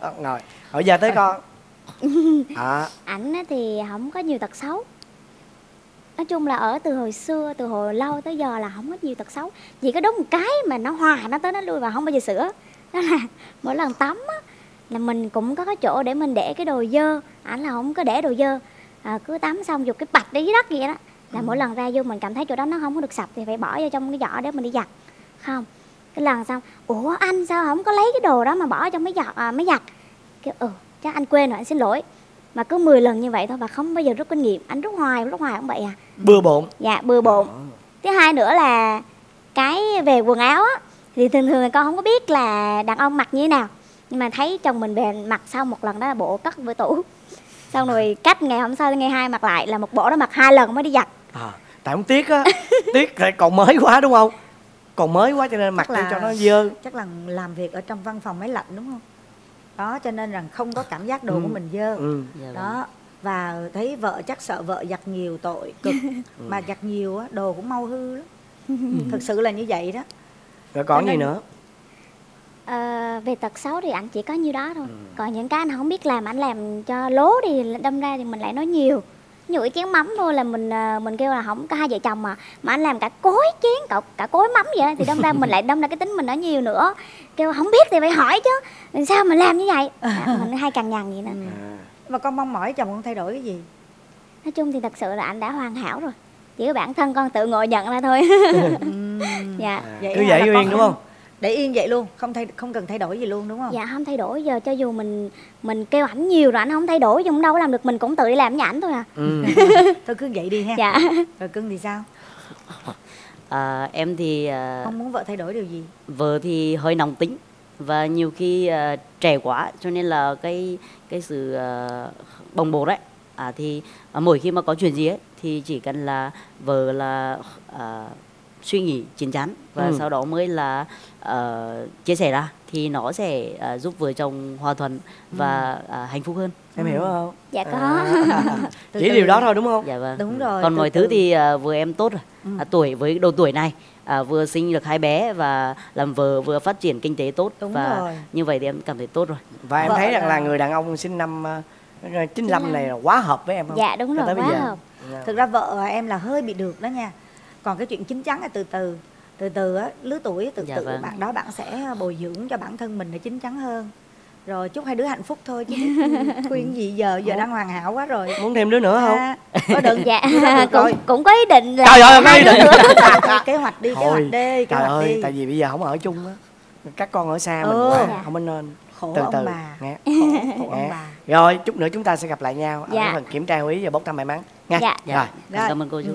Speaker 4: Không? rồi hỏi giờ tới con. À,
Speaker 10: ảnh á thì không có nhiều tật xấu. Nói chung là ở từ hồi xưa từ hồi lâu tới giờ là không có nhiều tật xấu. Chỉ có đúng một cái mà nó hòa nó tới nó lui và không bao giờ sửa. Đó là mỗi lần tắm á là mình cũng có cái chỗ để mình để cái đồ dơ. Ảnh là không có để đồ dơ. À, cứ tắm xong dục cái bạch đi dưới đất vậy đó là mỗi lần ra vô mình cảm thấy chỗ đó nó không có được sạch thì phải bỏ vô trong cái giỏ để mình đi giặt không? Cái lần xong ủa anh sao không có lấy cái đồ đó mà bỏ trong mấy giọt à, mấy giặt? Kêu ừ chắc anh quên rồi anh xin lỗi. Mà cứ 10 lần như vậy thôi và không bao giờ rút kinh nghiệm. Anh rút hoài rút hoài cũng vậy à.
Speaker 4: Bừa bộn.
Speaker 10: Dạ bừa bộn. Thứ hai nữa là cái về quần áo á thì thường thường con không có biết là đàn ông mặc như thế nào. Nhưng mà thấy chồng mình về mặc xong một lần đó là bộ cất vào tủ. Xong rồi cách ngày hôm sau ngày hai mặc lại là một bộ đó mặc hai lần mới đi giặt
Speaker 4: à, tại không tiếc á. Tiếc tại còn mới quá đúng không? Còn mới quá cho nên mặc
Speaker 5: là-
Speaker 4: cho nó dơ.
Speaker 5: chắc là làm việc ở trong văn phòng máy lạnh đúng không? Đó cho nên rằng không có cảm giác đồ
Speaker 4: Ừ.
Speaker 5: của mình dơ.
Speaker 4: Ừ.
Speaker 9: Dạ vâng.
Speaker 5: đó và thấy vợ chắc sợ vợ giặt nhiều tội cực. Mà giặt nhiều á đồ cũng mau hư lắm. Thực sự là như vậy đó.
Speaker 4: Rồi còn
Speaker 5: Cho
Speaker 4: gì
Speaker 5: nên-
Speaker 4: nữa?
Speaker 10: Ờ, về tật xấu thì anh chỉ có nhiêu đó thôi.
Speaker 4: Ừ.
Speaker 10: còn những cái anh không biết làm anh làm cho lố thì đâm ra thì mình lại nói nhiều cái chén mắm thôi là mình ờ, mình kêu là không có hai vợ chồng mà mà anh làm cả cối chén cả, cả cối mắm vậy thì đâm ra mình lại đâm ra cái tính mình nói nhiều nữa. Kêu không biết thì phải hỏi chứ sao mà làm như vậy? À, mình hay cằn nhằn vậy nữa
Speaker 4: à.
Speaker 5: mà con mong mỏi chồng con thay đổi cái gì?
Speaker 10: Nói chung thì thật sự là anh đã hoàn hảo rồi chỉ có bản thân con tự ngồi nhận ra thôi. Dạ.
Speaker 4: À,
Speaker 5: Vậy
Speaker 4: cứ vậy
Speaker 5: Là
Speaker 4: yên
Speaker 5: con
Speaker 4: đúng không
Speaker 5: để yên vậy luôn không thay không cần thay đổi gì luôn đúng không?
Speaker 10: Dạ không thay đổi. Giờ cho dù mình mình kêu ảnh nhiều rồi anh không thay đổi nhưng đâu có làm được mình cũng tự đi làm với ảnh thôi à.
Speaker 4: Ừ.
Speaker 5: thôi cứ vậy đi ha.
Speaker 10: Dạ.
Speaker 5: Rồi cưng thì sao?
Speaker 9: À, em thì à,
Speaker 5: con muốn vợ thay đổi điều gì?
Speaker 9: vợ thì hơi nóng tính và nhiều khi à, trẻ quá cho nên là cái cái sự à, bồng bột đấy à, thì à, mỗi khi mà có chuyện gì ấy thì chỉ cần là vợ là à, suy nghĩ chín chắn và
Speaker 4: Ừ.
Speaker 9: sau đó mới là à, chia sẻ ra thì nó sẽ à, giúp vợ chồng hòa thuận và à, hạnh phúc hơn
Speaker 4: em hiểu không
Speaker 10: dạ có
Speaker 4: À, chỉ
Speaker 5: từ.
Speaker 4: điều đó thôi đúng không
Speaker 9: dạ vâng
Speaker 5: đúng rồi
Speaker 9: còn
Speaker 5: từ
Speaker 9: mọi
Speaker 5: từ.
Speaker 9: thứ thì à, vừa em tốt rồi
Speaker 5: Ừ.
Speaker 9: à, tuổi với độ tuổi này à, vừa sinh được hai bé và làm vợ vừa phát triển kinh tế tốt
Speaker 5: Đúng
Speaker 9: và
Speaker 5: rồi.
Speaker 9: như vậy thì em cảm thấy tốt rồi
Speaker 4: và em
Speaker 5: Vợ
Speaker 4: thấy rằng
Speaker 5: là-
Speaker 4: người đàn ông sinh năm uh, 95 này là quá hợp với em không
Speaker 10: dạ đúng rồi quá
Speaker 4: giờ.
Speaker 10: hợp
Speaker 4: Dạ.
Speaker 5: thực ra vợ em là hơi bị được đó nha còn cái chuyện chín chắn là từ từ từ từ á lứa tuổi từ
Speaker 9: Dạ
Speaker 5: từ
Speaker 9: vâng.
Speaker 5: bạn đó bạn sẽ bồi dưỡng cho bản thân mình để chín chắn hơn rồi chúc hai đứa hạnh phúc thôi chứ khuyên gì giờ giờ đang hoàn hảo quá rồi
Speaker 4: muốn thêm đứa nữa không
Speaker 5: À, có đừng
Speaker 10: dạ
Speaker 5: được
Speaker 10: cũng
Speaker 5: rồi.
Speaker 10: cũng có ý định là
Speaker 4: Trời ơi, có ý định.
Speaker 5: kế hoạch đi kế hoạch đi kế
Speaker 4: trời
Speaker 5: hoạch
Speaker 4: ơi
Speaker 5: đi
Speaker 4: tại vì bây giờ không ở chung á các con ở xa mình
Speaker 5: Ừ.
Speaker 4: quá
Speaker 10: Dạ.
Speaker 4: không có nên
Speaker 5: khổ
Speaker 4: từ
Speaker 5: ông
Speaker 4: từ
Speaker 5: bà
Speaker 4: nghe
Speaker 5: khổ ông
Speaker 4: nghe.
Speaker 5: bà
Speaker 4: rồi chút nữa chúng ta sẽ gặp lại nhau ở
Speaker 10: Dạ.
Speaker 4: cái phần kiểm tra hội ý và bốc thăm may mắn nha
Speaker 10: Dạ.
Speaker 9: dạ
Speaker 4: rồi
Speaker 5: Rồi.
Speaker 9: cảm ơn cô chú